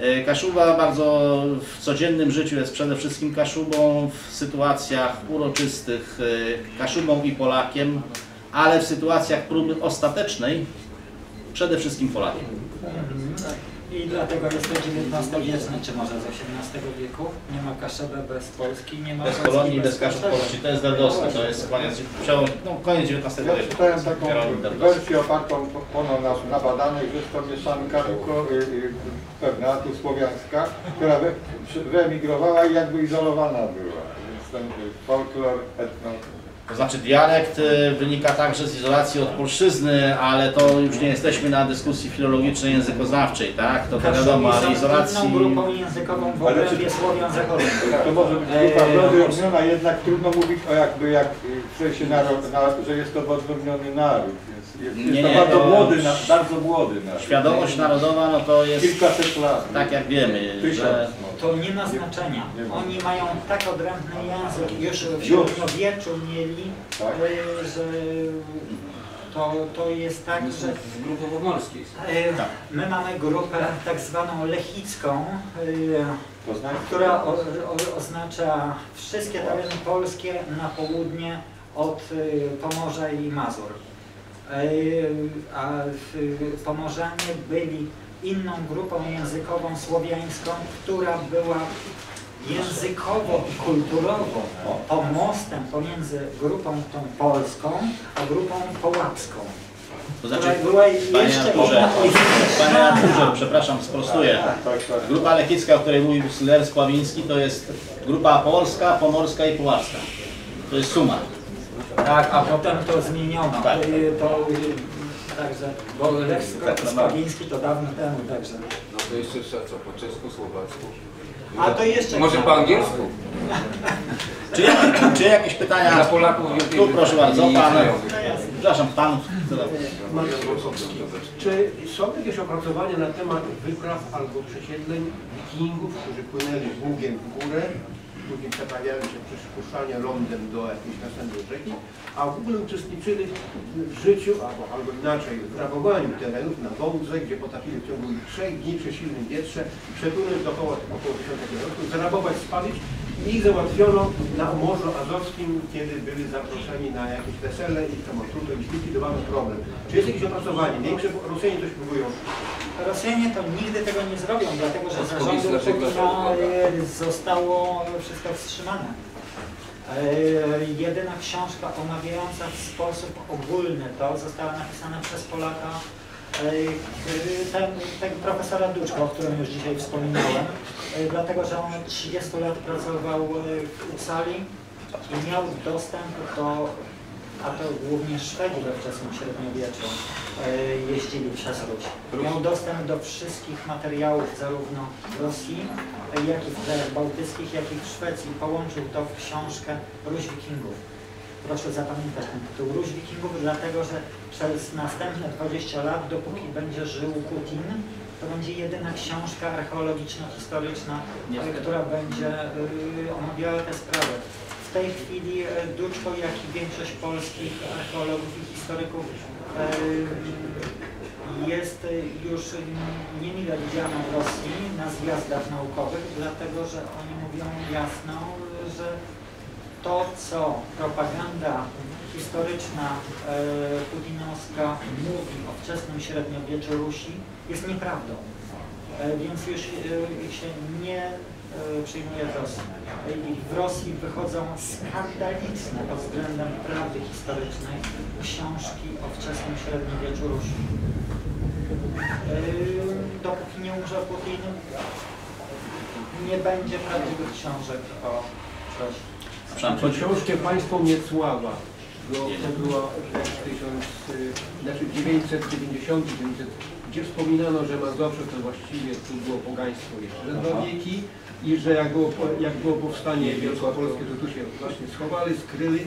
y, Kaszuba bardzo w codziennym życiu jest przede wszystkim Kaszubą, w sytuacjach uroczystych y, Kaszubą i Polakiem, ale w sytuacjach próby ostatecznej przede wszystkim Polakiem. I dlatego jest to XIX-wieczne, czy może z XVIII wieku. Nie ma Kaszebę bez Polski, nie ma Bez Polski kolonii, bez Kaszeby. Polski. To jest Dardowski, to jest koniec, przełom- no, koniec XIX Ja wieku. czytałem taką Dardowski. wersję opartą ponad nas na badanych, że jest to mieszanka tylko y, y, pewna, tu słowiańska, która wy, przy- wyemigrowała i jakby izolowana była. Więc ten y, folklor, etno, To znaczy dialekt y, wynika także z izolacji od polszczyzny, ale to już nie jesteśmy na dyskusji filologicznej, językoznawczej, tak? To, to wiadomo, ale izolacji... inną grupą językową w Ale obrębie Słowian to może być grupa odmiana, jednak trudno mówić o jakby jak y, w sensie narod, na, że jest to odmieniony naród. Jest, Nie, to nie, bardzo młody, na, bardzo młody naród. Świadomość narodowa, no to jest, Kilkaset lat. tak jak wiemy, Tysiąc. że no. To nie ma znaczenia. Nie ma. Oni mają tak odrębny język, już w średniowieczu mieli, Tak. y, że to, to jest tak, że Z grupy pomorskiej. Tak. my mamy grupę tak zwaną lechicką, znaczy, która o, o, oznacza wszystkie tereny polskie na południe od y, Pomorza i Mazur. Y, A Pomorzanie byli inną grupą językową słowiańską, która była językowo i kulturowo pomostem pomiędzy grupą tą polską, a grupą połapską. to znaczy, panie Arturze, panie Arturze, przepraszam, sprostuję. tak, tak. Grupa lekicka, o której mówił Ler Spławiński, to jest grupa polska, pomorska i puławska. To jest suma. Tak, a potem to zmieniono. Tak. To, także, bo Lex Spawiński to dawno temu, także. No to jeszcze trzeba co, po czesku, słowacku. A to jeszcze Może po angielsku? Czy, czy jakieś Dla pytania? Polaków wielkiej Tu proszę bardzo, pan. Przepraszam, pan. Czy są jakieś opracowania na temat wypraw albo przesiedleń wikingów, którzy płynęli Bugiem w górę, później przeprawiają się przez puszczanie lądem do jakiejś następnej rzeki, a w ogóle uczestniczyli w życiu, albo, albo inaczej, w rabowaniu terenów na wądrze, gdzie potrafili w ciągu trzech dni przy silnym wietrze przepłynąć dookoła około 1000 km, zarabować, spalić i ich załatwiono na Morzu Azowskim, kiedy byli zaproszeni na jakieś wesele i tam trudno i zlikwidowano problem. Czy jest jakieś opracowanie? Większe Rosjanie coś próbują. Rosjanie to nigdy tego nie zrobią, dlatego że zarządu Putina y, zostało wszystko wstrzymane. Y, Jedyna książka omawiająca w sposób ogólny to została napisana przez Polaka, ten, tego profesora Duczka, o którym już dzisiaj wspominałem, y, dlatego że on 30 lat pracował w Uppsali i miał dostęp do, a to głównie Szwedzi we wczesnym średniowieczu jeździli przez Ruś. Miał dostęp do wszystkich materiałów zarówno w Rosji, jak i w krajach bałtyckich, jak i w Szwecji. Połączył to w książkę Ruś Wikingów. Proszę zapamiętać ten tytuł Ruś Wikingów, dlatego że przez następne 20 lat, dopóki będzie żył Putin, to będzie jedyna książka archeologiczno-historyczna, y, która będzie y, omawiała te sprawy. W tej chwili y, Duczko, jak i większość polskich archeologów i historyków y, jest już niemile widziana w Rosji na zjazdach naukowych, dlatego że oni mówią jasno, że to, co propaganda historyczna e, putinowska mówi o wczesnym średniowieczu Rusi, jest nieprawdą. E, Więc już e, się nie przyjmuje Rosji. W Rosji wychodzą skandaliczne pod względem prawdy historycznej książki o wczesnym średniowieczu Rusi. Dopóki nie umrze Putin, nie będzie prawdziwych książek o Rosji. Chodzi- książkę Państwo Miecława, to była w 1000, y, znaczy 990, 900, gdzie wspominano, że Mazowsze to właściwie tu było pogaństwo jeszcze ze dwa wieki i że jak było, po- jak było powstanie wielkopolskie, to tu się właśnie schowali, skryli.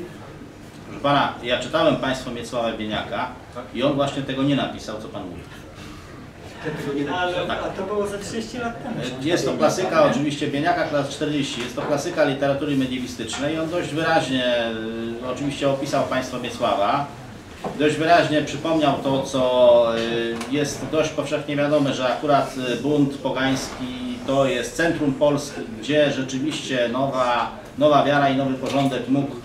Proszę pana, ja czytałem Państwo Miecława Bieniaka i on właśnie tego nie napisał, co Pan mówi. Te tego nie napisał. Ale a to było ze 30 lat temu. Jest to klasyka oczywiście Bieniaka, klas 40. Jest to klasyka literatury mediewistycznej i on dość wyraźnie, y, oczywiście opisał państwo Miecława, dość wyraźnie przypomniał to, co y, jest dość powszechnie wiadome, że akurat y, bunt pogański to jest centrum Polski, gdzie rzeczywiście nowa, nowa wiara i nowy porządek mógł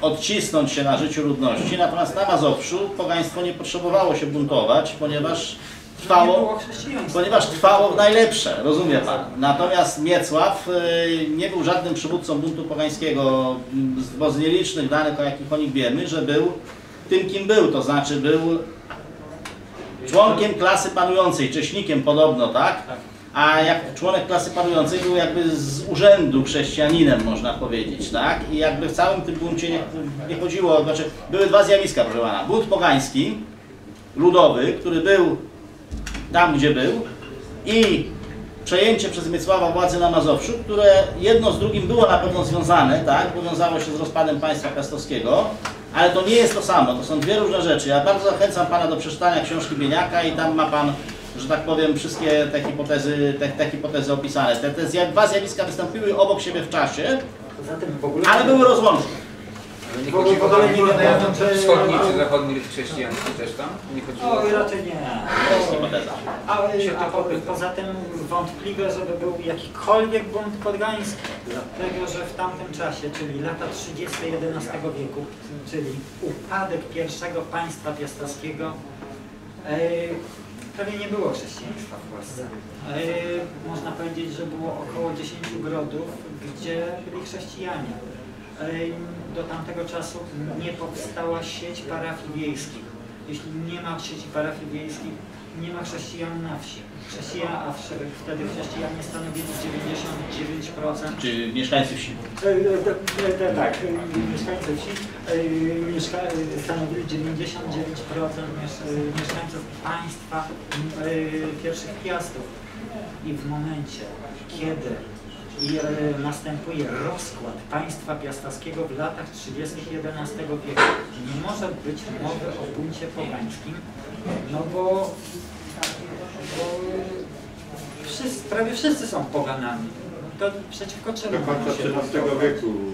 odcisnąć się na życiu ludności. Natomiast na Mazowszu pogaństwo nie potrzebowało się buntować, ponieważ Nie trwało. Ponieważ trwało najlepsze, rozumie pan. Natomiast Miecław y, nie był żadnym przywódcą buntu pogańskiego, mm, z- bo z nielicznych danych, o jakich o nim wiemy, że był tym, kim był, to znaczy był członkiem klasy panującej, cześnikiem podobno, tak? A jak członek klasy panującej był jakby z urzędu chrześcijaninem, można powiedzieć, tak? I jakby w całym tym buncie nie, nie chodziło, znaczy były dwa zjawiska, proszę pana. Bunt pogański, ludowy, który był tam, gdzie był i przejęcie przez Miecława władzy na Mazowszu, które jedno z drugim było na pewno związane, tak, powiązało się z rozpadem państwa piastowskiego, ale to nie jest to samo, to są dwie różne rzeczy. Ja bardzo zachęcam Pana do przeczytania książki Bieniaka i tam ma Pan, że tak powiem, wszystkie te hipotezy, te, te hipotezy opisane. Te, te dwa zjawiska wystąpiły obok siebie w czasie, ale były rozłączne. Ale nie w ogóle, chodzi w o ogóle nie wiadomo, czy... wschodni czy zachodni chrześcijaństwo też tam? Nie chodziło o to? raczej nie. To jest hipoteza. A, a po, poza tym wątpliwe, żeby był jakikolwiek bunt podgański, dlatego że w tamtym czasie, czyli lata 30. XI wieku, czyli upadek pierwszego państwa piastowskiego, e, prawie nie było chrześcijaństwa w Polsce. E, można powiedzieć, że było około 10 grodów, gdzie byli chrześcijanie. E, do tamtego czasu nie powstała sieć parafii wiejskich. Jeśli nie ma sieci parafii wiejskich, nie ma chrześcijan na wsi. Chrześcijan, a wtedy chrześcijanie stanowili 99%. Czy mieszkańcy wsi. E, e, e, Tak, mieszkańcy wsi mieszka, stanowili 99% miesz- e, mieszkańców państwa pierwszych piastów. I w momencie, kiedy i, e, następuje rozkład państwa piastowskiego w latach 30. XI wieku, nie może być mowy o buncie pogańskim, no bo, bo wszyscy, prawie wszyscy są poganami. To przeciwko czemu Do końca XIII wieku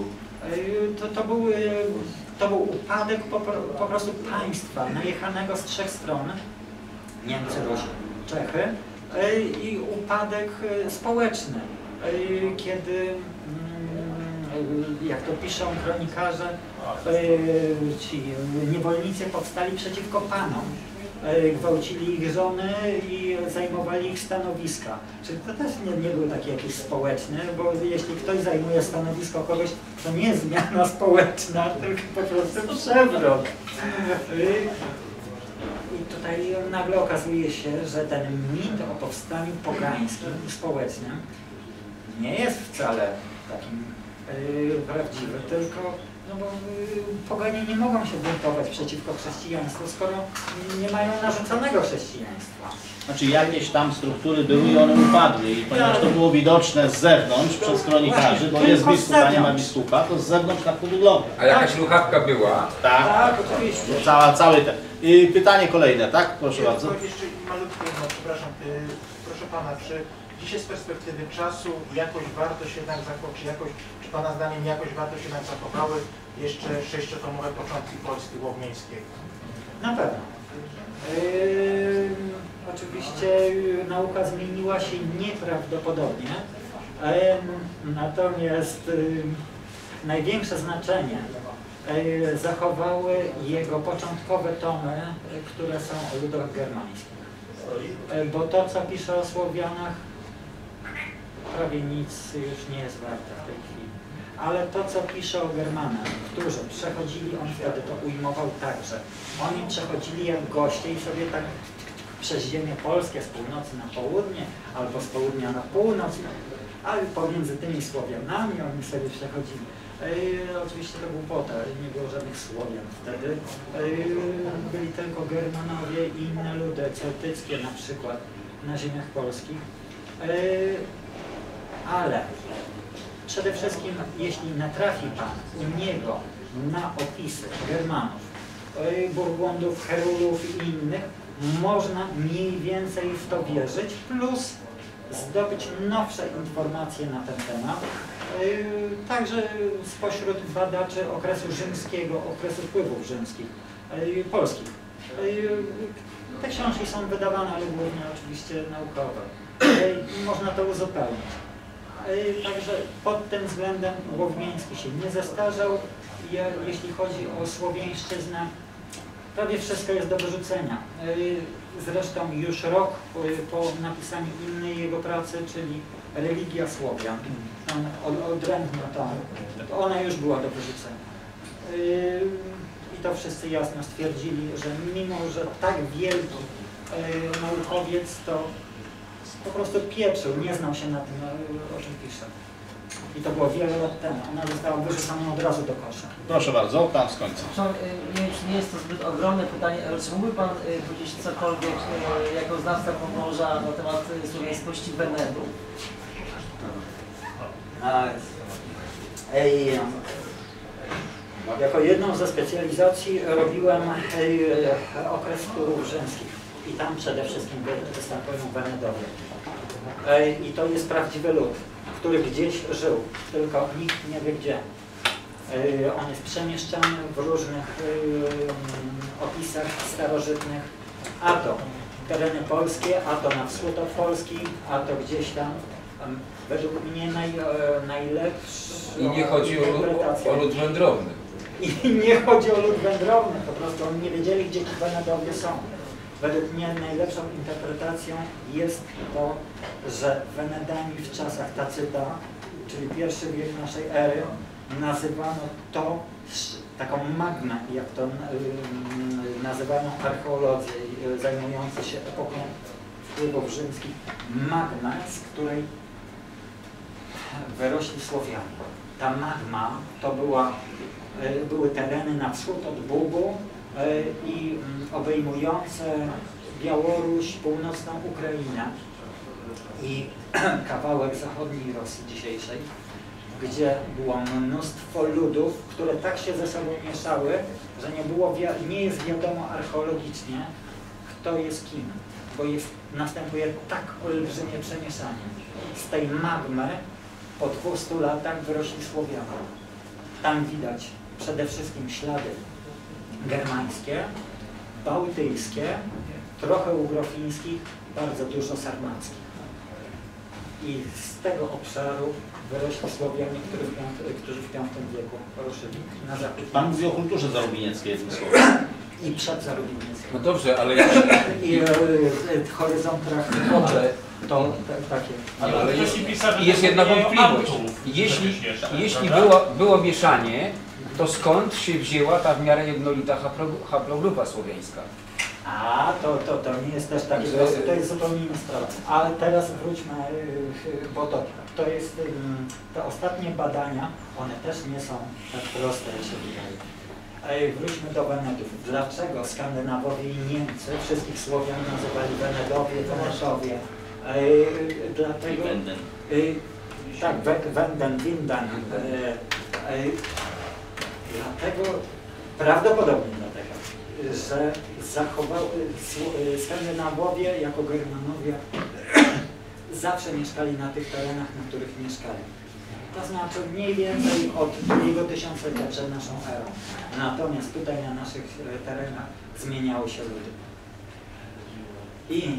Y, To, to, był, y, to był upadek po, po prostu państwa najechanego z trzech stron, Niemcy, Czechy i upadek społeczny, kiedy, mm, y, jak to piszą kronikarze, y, ci niewolnicy powstali przeciwko panom. Gwałcili ich żony i zajmowali ich stanowiska. Czyli to też nie, nie był taki jakiś społeczny, bo jeśli ktoś zajmuje stanowisko kogoś, to nie zmiana społeczna, tylko po prostu przewrot. I tutaj nagle okazuje się, że ten mit o powstaniu pogańskim i społecznym nie jest wcale takim y, prawdziwy, tylko no bo y, poganie nie mogą się buntować przeciwko chrześcijaństwu, skoro nie mają narzuconego chrześcijaństwa. Znaczy jakieś tam struktury były i one upadły i ponieważ to było widoczne z zewnątrz przez kronikarzy, bo jest biskup, a nie ma biskupa, to z zewnątrz tak to wygląda. A jakaś luchawka była. Tak, Tak, oczywiście. cała, cały ten. I pytanie kolejne, tak? Proszę Ja bardzo. jeszcze malutkie jedno, przepraszam. Y, Proszę Pana, czy dzisiaj z perspektywy czasu jakoś wartość jednak zachować, czy jakoś, czy Pana zdaniem jakoś wartość jednak zachowały jeszcze sześciotomowe początki Polski Łownieńskiej? Na pewno. Yy, oczywiście yy, nauka zmieniła się nieprawdopodobnie, Em, natomiast yy, największe znaczenie e, zachowały jego początkowe tomy, które są o ludach germańskich. E, Bo to, co pisze o Słowianach, prawie nic już nie jest warte w tej chwili. Ale to, co pisze o Germanach, którzy przechodzili, on wtedy to ujmował tak, że oni przechodzili jak goście i sobie tak przez ziemię polskie z północy na południe, albo z południa na północ, ale pomiędzy tymi Słowianami oni sobie przechodzili. E, oczywiście to głupota, nie było żadnych Słowian wtedy. E, byli tylko Germanowie i inne ludy celtyckie na przykład na ziemiach polskich. E, ale przede wszystkim, jeśli natrafi Pan u niego na opisy Germanów, e, Burgundów, Herulów i innych, można mniej więcej w to wierzyć, plus zdobyć nowsze informacje na ten temat. Yy, Także spośród badaczy okresu rzymskiego, okresu wpływów rzymskich, yy, polskich. Te książki są wydawane, ale głównie oczywiście naukowe. Można to uzupełnić. Yy, Także pod tym względem Łowieński się nie zestarzał. Jeśli chodzi o słowiańszczyznę, Prawie wszystko jest do wyrzucenia. Yy, Zresztą już rok po, napisaniu innej jego pracy, czyli Religia Słowian, tam od- odrębna tam, to ona już była do wyrzucenia. Yy, I to wszyscy jasno stwierdzili, że mimo, że tak wielki naukowiec, to po prostu pieprzył, nie znał się na tym, yy, o czym pisze. I to było wiele lat temu. Ona została wyrzucona od razu do kosza. Proszę bardzo, tam z końca. Y, Nie wiem, czy nie jest to zbyt ogromne pytanie, ale czy mógłby Pan y, powiedzieć cokolwiek jako znawca Pomorza na temat słowiańskości Wenedu? Ej, jako jedną ze specjalizacji robiłem okres rzymskich i tam przede wszystkim wy- występują Wenedowie. Ej, I to jest prawdziwy lud, który gdzieś żył, tylko nikt nie wie gdzie. Ej, On jest przemieszczany w różnych ej, opisach starożytnych, a to tereny polskie, a to na wschód od Polski, a to gdzieś tam. Według mnie naj, e, najlepszy. I nie chodzi o, lud- o lud wędrowny. I nie chodzi o lud wędrowny, po prostu oni nie wiedzieli, gdzie ci Wenedowie są. Według mnie najlepszą interpretacją jest to, że Wenedami w czasach Tacyta, czyli pierwszy wiek naszej ery, nazywano to taką magmę, jak to ym, nazywają archeolodzy y, zajmujący się epoką wpływów rzymskich, magmę, z której wyrośli Słowianie. Ta magma to była, y, były tereny na wschód od Bugu i mm, obejmujące Białoruś, północną Ukrainę i kawałek zachodniej Rosji dzisiejszej, gdzie było mnóstwo ludów, które tak się ze sobą mieszały, że nie, było nie jest wiadomo archeologicznie, kto jest kim, bo jest, następuje tak olbrzymie przemieszanie. Z tej magmy po 200 latach wyrośli Słowianie. Tam widać przede wszystkim ślady germańskie, bałtyckie, trochę ugrofińskich, bardzo dużo sarmackich. I z tego obszaru wyrośli Słowianie, którzy w, którzy w V wieku ruszyli na zachód. Pan mówi o kulturze zarubinieckiej jednym słowem. I przed Zarubinicką. No dobrze, ale I e, e, horyzont dobrze, to te, takie. ale Ale jest, jest jedna wątpliwość. Jeśli, jeśli było, było mieszanie, to skąd się wzięła ta w miarę jednolita haplo- haplogrupa słowiańska? A, to, to, to nie jest też takie Także- proste, to jest zupełnie inna sprawa. Ale teraz wróćmy, yy, bo to, to jest, ym, te ostatnie badania, one też nie są tak proste, jak się wydaje. Wróćmy do Wenedów. Dlaczego Skandynawowie i Niemcy wszystkich Słowian nazywali Wenedowie, Wenetowie? Dlatego... Wenden. Tak, We- Wenden, Windan. Dlatego, prawdopodobnie dlatego, że zachowały y, Skandynawowie jako Germanowie zawsze mieszkali na tych terenach, na których mieszkali. To znaczy mniej więcej od drugiego tysiąclecia przed naszą erą. Natomiast tutaj na naszych e, terenach zmieniały się ludy. I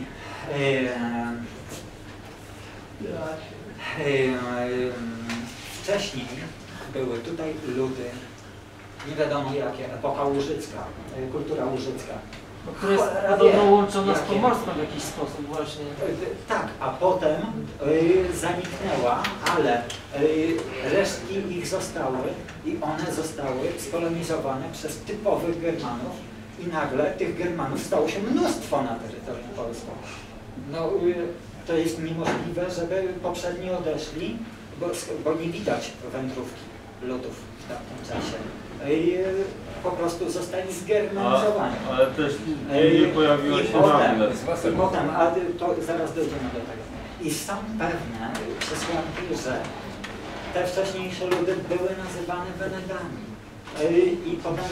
e, e, wcześniej były tutaj ludy, nie wiadomo jakie, epoka łużycka, y, kultura łużycka. Która jest podobno wie, łączona z pomorską w jakiś sposób właśnie. Y, Tak, a potem y, zaniknęła, ale y, resztki ich zostały i one zostały skolonizowane przez typowych Germanów i nagle tych Germanów stało się mnóstwo na terytorium Polski. No, y, to jest niemożliwe, żeby poprzedni odeszli, bo, bo nie widać wędrówki ludów w tamtym czasie. Y, po prostu zostali zgermanizowani. Ale też Ej, nie pojawiła i się potem. I potem, a to zaraz dojdziemy do tego. I są pewne przesłanki, że te wcześniejsze ludy były nazywane Wenegami. I potem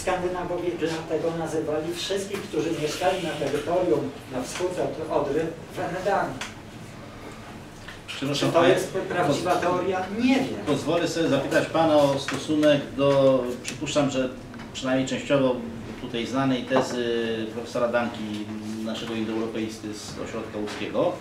Skandynawowie dlatego nazywali wszystkich, którzy mieszkali na terytorium na wschód od Odry, Wenegami. Czy Przepraszam, to jest prawdziwa teoria? Nie wiem. Pozwolę sobie zapytać Pana o stosunek do, przypuszczam, że przynajmniej częściowo tutaj znanej tezy profesora Danki, naszego indoeuropeisty z Ośrodka Łódzkiego,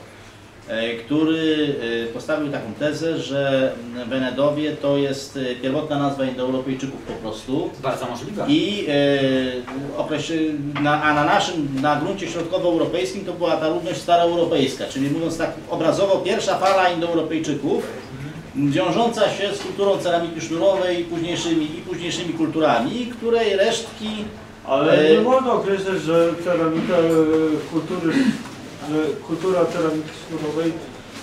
który e, postawił taką tezę, że Wenedowie to jest e, pierwotna nazwa Indoeuropejczyków po prostu. Bardzo możliwe. I e, na, a na naszym, na gruncie środkowoeuropejskim to była ta ludność staroeuropejska, czyli mówiąc tak obrazowo, pierwsza fala Indoeuropejczyków, wiążąca się z kulturą ceramiki sznurowej i późniejszymi, i późniejszymi kulturami, której resztki Ale E, nie można określać, że ceramika e, kultury, że kultura ceramiki sznurowej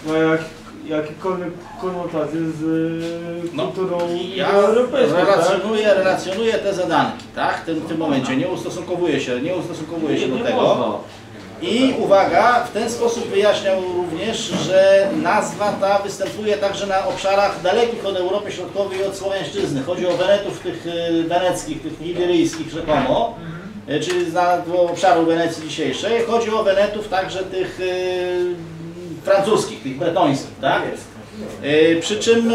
ma jak, jakiekolwiek konotacje z e, No, kulturą Ja europejską, tak? relacjonuję, relacjonuję te zadanki, tak? W tym, w tym momencie nie ustosunkowuję się, nie ustosunkowuję się do nie tego. można. I uwaga, w ten sposób wyjaśniał również, że nazwa ta występuje także na obszarach dalekich od Europy Środkowej i od Słowiańszczyzny. Chodzi o Wenetów tych y, weneckich, tych iberyjskich rzekomo, czyli z obszaru Wenecji dzisiejszej. Chodzi o Wenetów także tych y, francuskich, tych bretońskich, tak? Jest. Y, Przy czym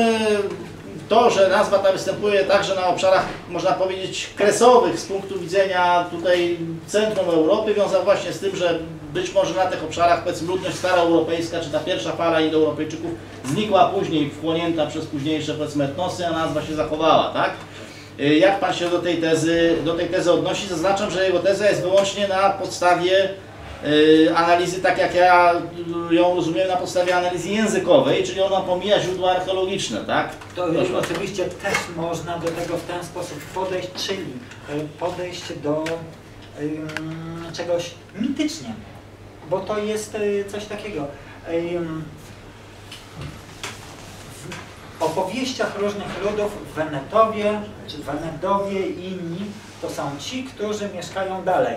to, że nazwa ta występuje także na obszarach, można powiedzieć, kresowych z punktu widzenia tutaj centrum Europy, wiąże właśnie z tym, że być może na tych obszarach, powiedzmy, ludność staroeuropejska, czy ta pierwsza fala Indoeuropejczyków znikła później, wchłonięta przez późniejsze, powiedzmy, etnosy, a nazwa się zachowała, tak? Y, Jak Pan się do tej tezy, do tej tezy odnosi? Zaznaczam, że jego teza jest wyłącznie na podstawie y, analizy, tak jak ja ją rozumiem, na podstawie analizy językowej, czyli ona pomija źródła archeologiczne, tak? To Proszę bardzo. oczywiście też można do tego w ten sposób podejść, czyli y, podejść do czegoś mitycznie, bo to jest coś takiego. Opowieściach różnych ludów Wenetowie, czy Wenedowie i inni, to są ci, którzy mieszkają dalej.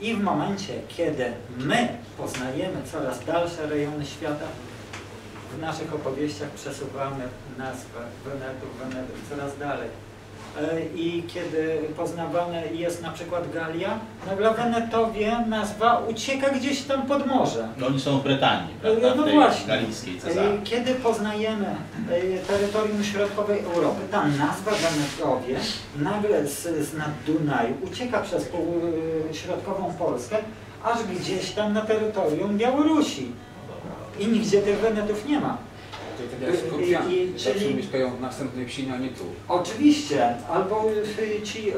I w momencie, kiedy my poznajemy coraz dalsze rejony świata, w naszych opowieściach przesuwamy nazwę Wenetów, Wenetów coraz dalej. E, I kiedy poznawane jest na przykład Galia, nagle Wenetowie nazwa ucieka gdzieś tam pod morze. No oni są w Brytanii, No prawda? Tej właśnie. galickiej. E, Kiedy poznajemy e, terytorium środkowej Europy, ta nazwa Wenetowie nagle z, z nad Dunaju ucieka przez pół, e, środkową Polskę, aż gdzieś tam na terytorium Białorusi. I nigdzie tych Wenetów nie ma. Tak jak czyli- mieszkają w następnej wsi, a nie tu. Oczywiście, albo y, ci y,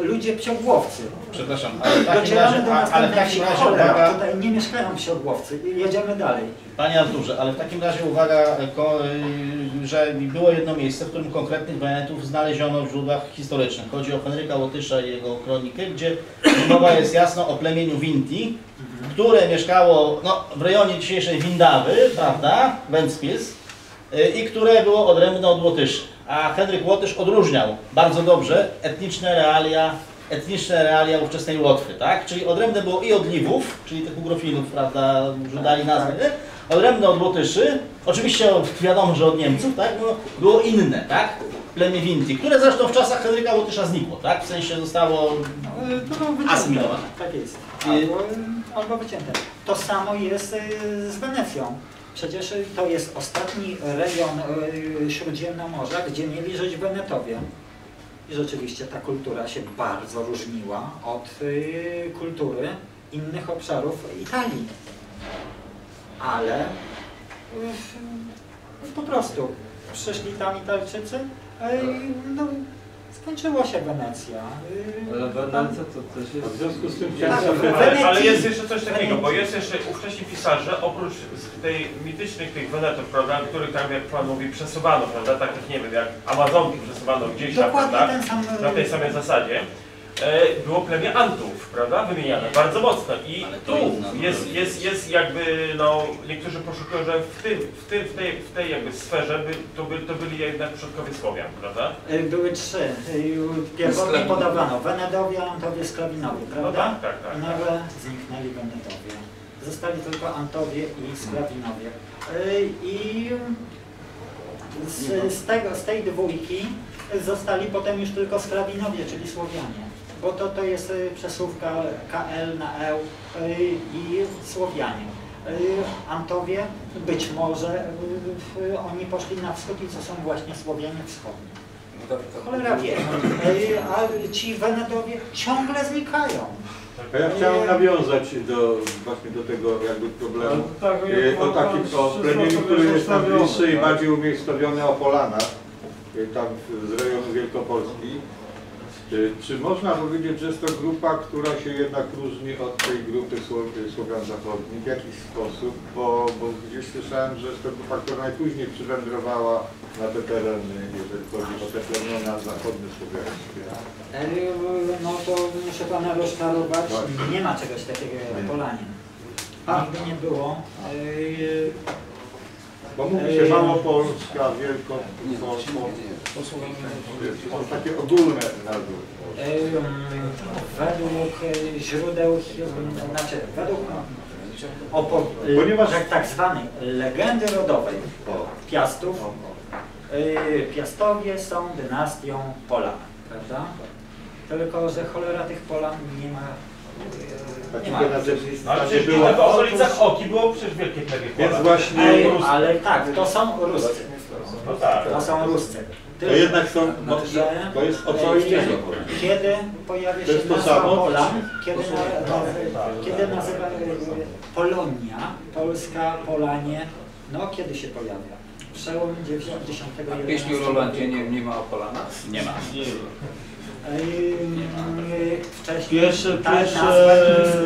y, ludzie psiogłowcy. Przepraszam, ale w takim Docieramy razie, do ale następnej takim wsi. razie Cholera, uwaga, tutaj nie mieszkają psiogłowcy. Jedziemy dalej. Panie Arturze, ale w takim razie uwaga, że było jedno miejsce, w którym konkretnych Wenetów znaleziono w źródłach historycznych. Chodzi o Henryka Łotysza i jego kronikę, gdzie mowa jest jasno o plemieniu Winti, które mieszkało no, w rejonie dzisiejszej Windawy, prawda, Ventspils, i które było odrębne od Łotyszy. A Henryk Łotysz odróżniał bardzo dobrze etniczne realia, etniczne realia ówczesnej Łotwy, tak? Czyli odrębne było i od Liwów, czyli tych ugrofinów, prawda, że dali nazwę, nie? odrębne od Łotyszy, oczywiście wiadomo, że od Niemców, tak? No, było inne, tak? Plemię Winti, które zresztą w czasach Henryka Łotysza znikło, tak? W sensie zostało No, było wycięte. Asymilowane. Tak jest. Albo, albo wycięte. To samo jest y, z Wenecją. Przecież to jest ostatni rejon y, Śródziemnomorza, gdzie mieli żyć Wenetowie. I rzeczywiście ta kultura się bardzo różniła od y, kultury innych obszarów Italii. Ale y, po prostu przyszli tam Italczycy no, skończyła się Wenecja. Ale Wenecja to też W jest... związku z tym Tak, w Ale, ale jest jeszcze coś takiego, Wenecji. bo jest jeszcze ówcześni pisarze, oprócz tej mitycznych tych Wenetów, prawda, których tam jak Pan mówi przesuwano, prawda, tak jak nie wiem, jak Amazonki przesuwano gdzieś tam, prawda, ten sam... na tej samej zasadzie. E, było plemię Antów, prawda, wymieniane bardzo mocno i tu no. jest, jest, jest jakby, no, niektórzy poszukują, że w, tym, w, tym, w, tej, w tej jakby sferze by, to, by, to byli jednak przodkowie Słowian, prawda? E, Były trzy. E, Pierwotnie Sklawinowie. podawano Wenedowie, Antowie, Sklawinowie, No prawda? tak, tak, tak. I nagle zniknęli Wenedowie. Zostali tylko Antowie i Sklawinowie. E, I z, z, tego, z tej dwójki zostali potem już tylko Sklawinowie, czyli Słowianie. Bo to, to jest e, przesuwka KL na EU e, i Słowianie. E, Antowie, być może oni poszli na wschód i to są właśnie Słowianie wschodni. No Cholera wie. A ci Wenedowie ciągle znikają. a ja chciałem nawiązać do, właśnie do tego jakby problemu. Tak, E, O takim o plemieniu, który jest tam bliższy i bardziej umiejscowiony o Polanach, tam w- z rejonu Wielkopolski. E, Czy można powiedzieć, że jest to grupa, która się jednak różni od tej grupy Sło- Słowian Zachodnich w jakiś sposób? Bo, bo gdzieś słyszałem, że jest to grupa, która najpóźniej przywędrowała na te tereny, jeżeli chodzi o te plemiona zachodnie słowiańskie. E, No to muszę pana rozczarować. Nie ma czegoś takiego jak. Polanin. Nigdy nie było. E, Bo mówi się. Małopolska, Wielko... Po, po, to są takie ogólne nazwy. Według e, źródeł, znaczy według opo- Ponieważ- tak, tak zwanej legendy rodowej. Piastów, y, Piastowie są dynastią Polan, prawda? Tylko, że cholera tych Polan nie ma, nie ma. Takiego nazewnictwa Ale nie przecież było. w okolicach Oki było przecież wielkie plemię Więc właśnie... Ej, ale tak, to są Ruscy, No tak. to są Ruscy. To jednak są... No, to jest o co innego. Kiedy pojawia To się jest to nazwa samo? Polan, kiedy, na, nazy- kiedy nazywa e, Polonia, Polska, Polanie, no kiedy się pojawia? Przełom 10 A w pieśni Rolandzie nie, nie ma o Polanach? Nie ma. Wcześniej Pierwsze- ta pierwsze- nazwa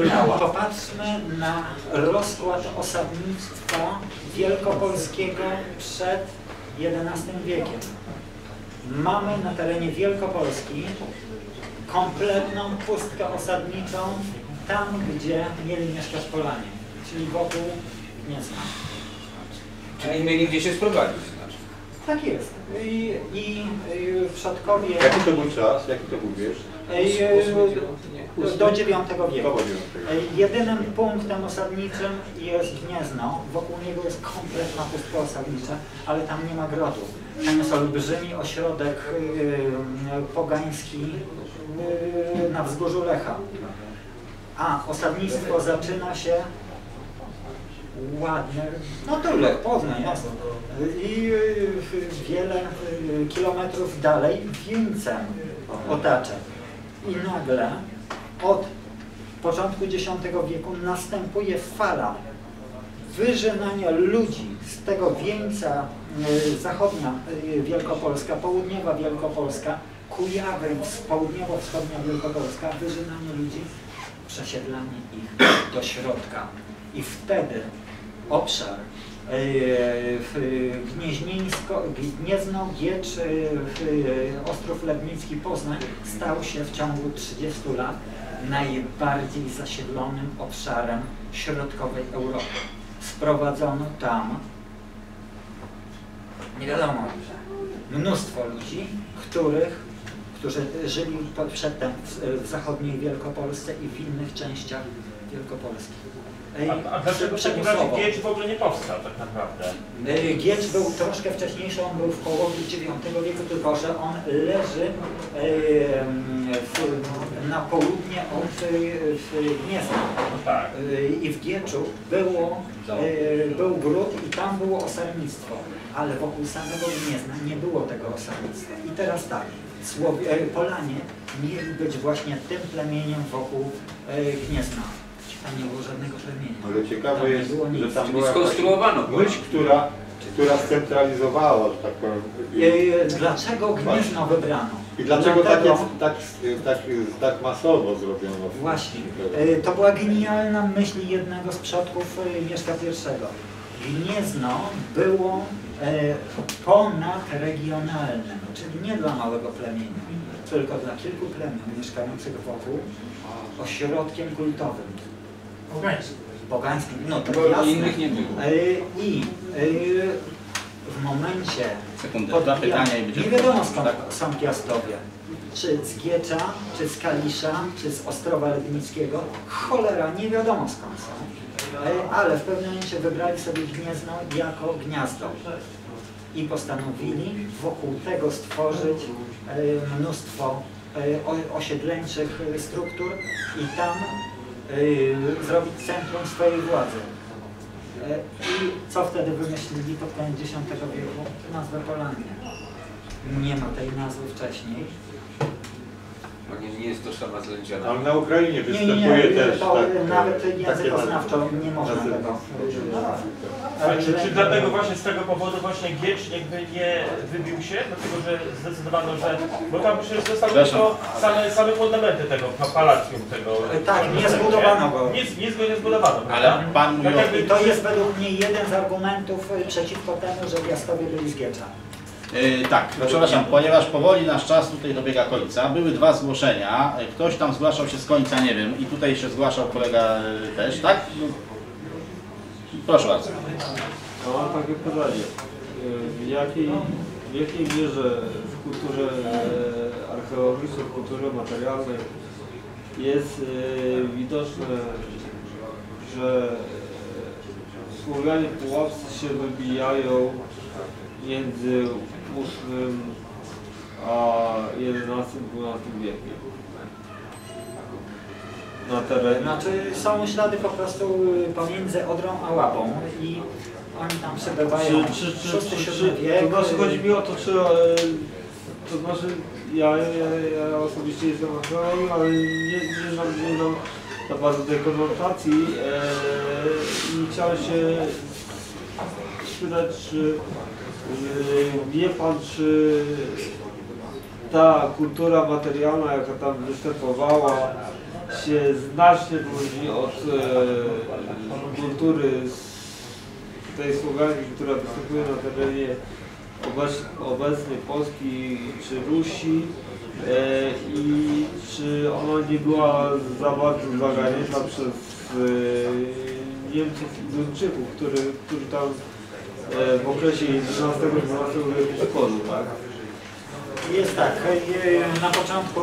istniała. Popatrzmy na rozkład osadnictwa wielkopolskiego przed XI wiekiem. Mamy na terenie Wielkopolski kompletną pustkę osadniczą tam, gdzie mieli mieszkać Polanie, czyli wokół Gniezna. Czyli mieli gdzie się sprowadzić. Tak jest. I, i y, przodkowie Jaki to był czas? Jaki to był wiesz? y, do, IX wieku. Jedynym punktem osadniczym jest Gniezno. Wokół niego jest kompletna pustka osadnicza, ale tam nie ma grodu. Tam jest olbrzymi ośrodek y, pogański na wzgórzu Lecha. A osadnictwo zaczyna się ładnie, no to Lech Poznań jest. I y, wiele y, kilometrów dalej Wincem otacza. I nagle od początku X wieku następuje fala wyżynania ludzi z tego wieńca y, zachodnia y, Wielkopolska, południowa Wielkopolska, Kujawy, południowo-wschodnia Wielkopolska, wyżynanie ludzi, przesiedlanie ich do środka. I wtedy obszar y, w Gnieźnieńsko, Gniezno, Giecz, y, y, Ostrów Lebnicki, Poznań stał się w ciągu 30 lat najbardziej zasiedlonym obszarem środkowej Europy. Sprowadzono tam, nie wiadomo, mnóstwo ludzi, których, którzy żyli przedtem w, w zachodniej Wielkopolsce i w innych częściach Wielkopolski. A, a dlaczego w takim razie. Giecz w ogóle nie powstał tak naprawdę? Y, Giecz był troszkę wcześniejszy, on był w połowie IX wieku, tylko że on leży y, w, na południe od w Gniezna. Tak. I w Gieczu było, był gród i tam było osadnictwo, ale wokół samego Gniezna nie było tego osadnictwa. I teraz tak, Słowie, Polanie mieli być właśnie tym plemieniem wokół Gniezna. Tam nie było żadnego plemienia. Ale ciekawe Tam nie jest, było nic. że tam była skonstruowano myśl, która która scentralizowała, że tak powiem. I, E, Dlaczego Gniezno wybrano? i dlaczego tak, jest, tak, tak, tak masowo zrobiono? Właśnie. E, To była genialna myśl jednego z przodków e, Mieszka I. Gniezno było e, ponadregionalnym, czyli nie dla małego plemienia, tylko dla kilku plemion mieszkających wokół, ośrodkiem kultowym, Pogański. pogańskim, no to Bo jasne. innych nie było. E, I e, w momencie Sekundę, pod- dwa pytania i będzie... Nie wiadomo skąd Tak. są Piastowie. Czy z Giecza, czy z Kalisza, czy z Ostrowa Lednickiego. Cholera, nie wiadomo skąd są. E, Ale w pewnym momencie wybrali sobie Gniezno jako gniazdo. I postanowili wokół tego stworzyć mnóstwo osiedleńczych struktur i tam zrobić centrum swojej władzy. E, I co wtedy wymyślili pod koniec X wieku? Nazwę Polanię. Nie ma tej nazwy wcześniej. Bo nie, nie jest tożsama z Lędzianem. Ale na Ukrainie Nie, nie, występuje nie, też to tak, nawet takie językoznawczo nie można tego. Ale czy, czy dlatego właśnie z tego powodu właśnie Giecz jakby nie wybił się? Dlatego, że zdecydowano, że... Bo tam przecież zostały tylko same, same fundamenty tego pa- palacjum, tego... Tak, nie zbudowano go. Nie, nie, nie zbudowano, Ale prawda? pan mówi Tak I to jest według mnie jeden z argumentów y, przeciwko temu, że Piastowie byli z Giecza. Yy, tak, przepraszam, ponieważ powoli nasz czas tutaj dobiega końca. Były dwa zgłoszenia. Yy, Ktoś tam zgłaszał się z końca, nie wiem, i tutaj się zgłaszał kolega yy, też, tak? No. Proszę bardzo. No, mam takie pytanie. W jakiej, w jakiej mierze w kulturze e, archeologicznej, w kulturze materialnej jest e, widoczne, że e, Słowianie pułapscy się wybijają między VIII a XI-XII wiekiem? Na terenie. Znaczy są ślady po prostu pomiędzy Odrą a Łabą i oni tam przebywają Czy, czy, czy, szósty, czy, siódmy czy, wiek. to znaczy chodzi mi o to, czy e, to znaczy ja, ja, ja osobiście jestem archeologiem, ale nie, nie znam, nie znam na bazy tej konfrontacji e, i chciałem się spytać, czy wie pan, czy ta kultura materialna, jaka tam występowała, się znacznie różni od e, kultury tej Słowenii, która występuje na terenie obec, obecnej Polski czy Rusi e, i czy ona nie była za bardzo przez Niemców i Duńczyków, którzy tam w okresie XI-XII wieku szkodził, tak? Jest tak, y, na początku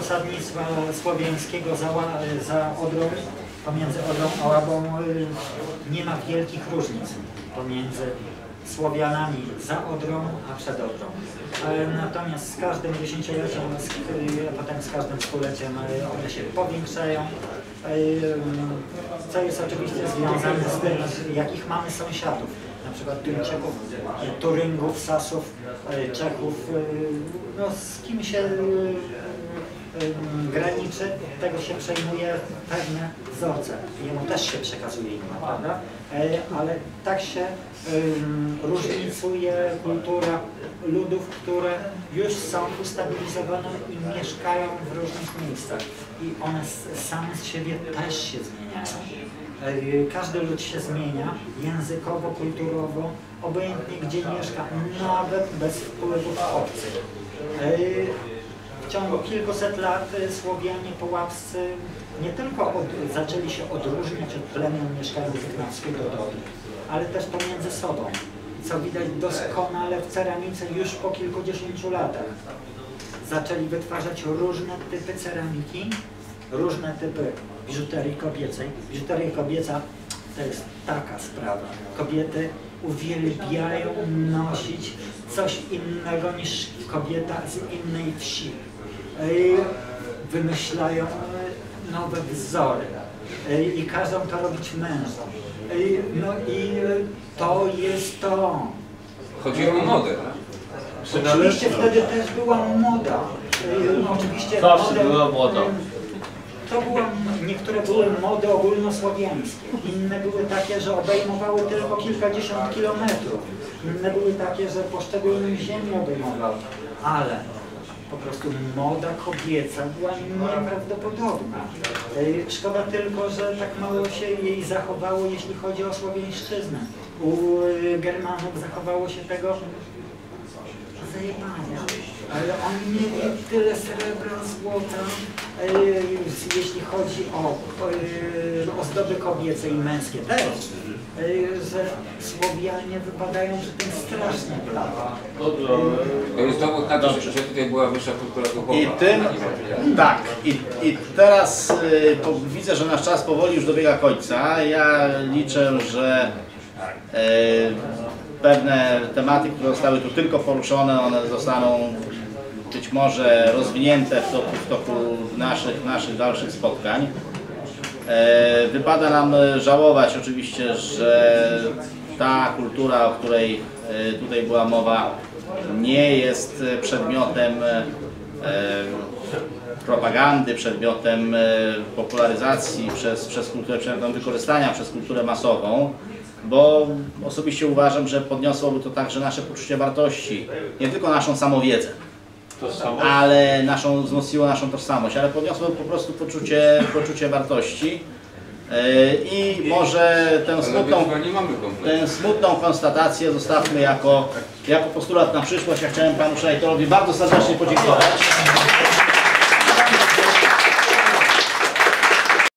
osadnictwa słowiańskiego za, Ła- za Odrą, pomiędzy Odrą a Łabą nie ma wielkich różnic pomiędzy Słowianami za Odrą, a przed Odrą. E, Natomiast z każdym dziesięcioleciem, potem z każdym stuleciem one się powiększają, y, co jest oczywiście związane z tym, jakich mamy sąsiadów na przykład Duńczyków, Turyngów, Sasów, e, Czechów, e, no z kim się e, graniczy, tego się przejmuje pewne wzorce. Jemu też się przekazuje inne, prawda? Ale tak się różnicuje kultura ludów, które już są ustabilizowane i mieszkają w różnych miejscach. I one same z siebie też się zmieniają. E, Każdy lud się zmienia językowo, kulturowo, obojętnie gdzie mieszka, nawet bez wpływów obcych. E, W ciągu kilkuset lat e, Słowianie połapscy nie tylko od, zaczęli się odróżniać od plemion wschód od Odry, ale też pomiędzy sobą, co widać doskonale w ceramice już po kilkudziesięciu latach. Zaczęli wytwarzać różne typy ceramiki, różne typy biżuterii kobiecej. Biżuteria kobieca to jest taka sprawa. Kobiety uwielbiają nosić coś innego niż kobieta z innej wsi. Wymyślają nowe wzory i każą to robić mężom. No i to jest to. Chodzi o modę. Oczywiście wtedy też była moda. Ej, Oczywiście Zawsze modę- była moda. To nie niektóre były mody ogólnosłowiańskie, inne były takie, że obejmowały tylko kilkadziesiąt kilometrów, inne były takie, że poszczególne ziemi obejmowały, ale po prostu moda kobieca była nieprawdopodobna. E, Szkoda tylko, że tak mało się jej zachowało, jeśli chodzi o słowiańszczyznę. U e, Germanów zachowało się tego zajebania. Ale oni mieli tyle srebra, złota, e, jeśli chodzi o e, ozdoby kobiece i męskie też, e, że Słowianie wypadają przy tym strasznie plama. To jest dowód na to, że, tutaj była wyższa kultura duchowa. I tym, tak, i, i teraz po, widzę, że nasz czas powoli już dobiega końca. Ja liczę, że y, pewne tematy, które zostały tu tylko poruszone, one zostaną być może rozwinięte w toku, w toku naszych, naszych dalszych spotkań. E, Wypada nam żałować oczywiście, że ta kultura, o której e, tutaj była mowa, nie jest przedmiotem e, propagandy, przedmiotem popularyzacji przez, przez kulturę, przedmiotem wykorzystania przez kulturę masową, bo osobiście uważam, że podniosłoby to także nasze poczucie wartości, nie tylko naszą samowiedzę, ale naszą, wzmocniło naszą tożsamość, ale podniosłoby po prostu poczucie, poczucie wartości. E, I może tę smutną, tę smutną konstatację zostawmy jako, jako postulat na przyszłość. Ja chciałem Panu Szajtorowi bardzo serdecznie podziękować.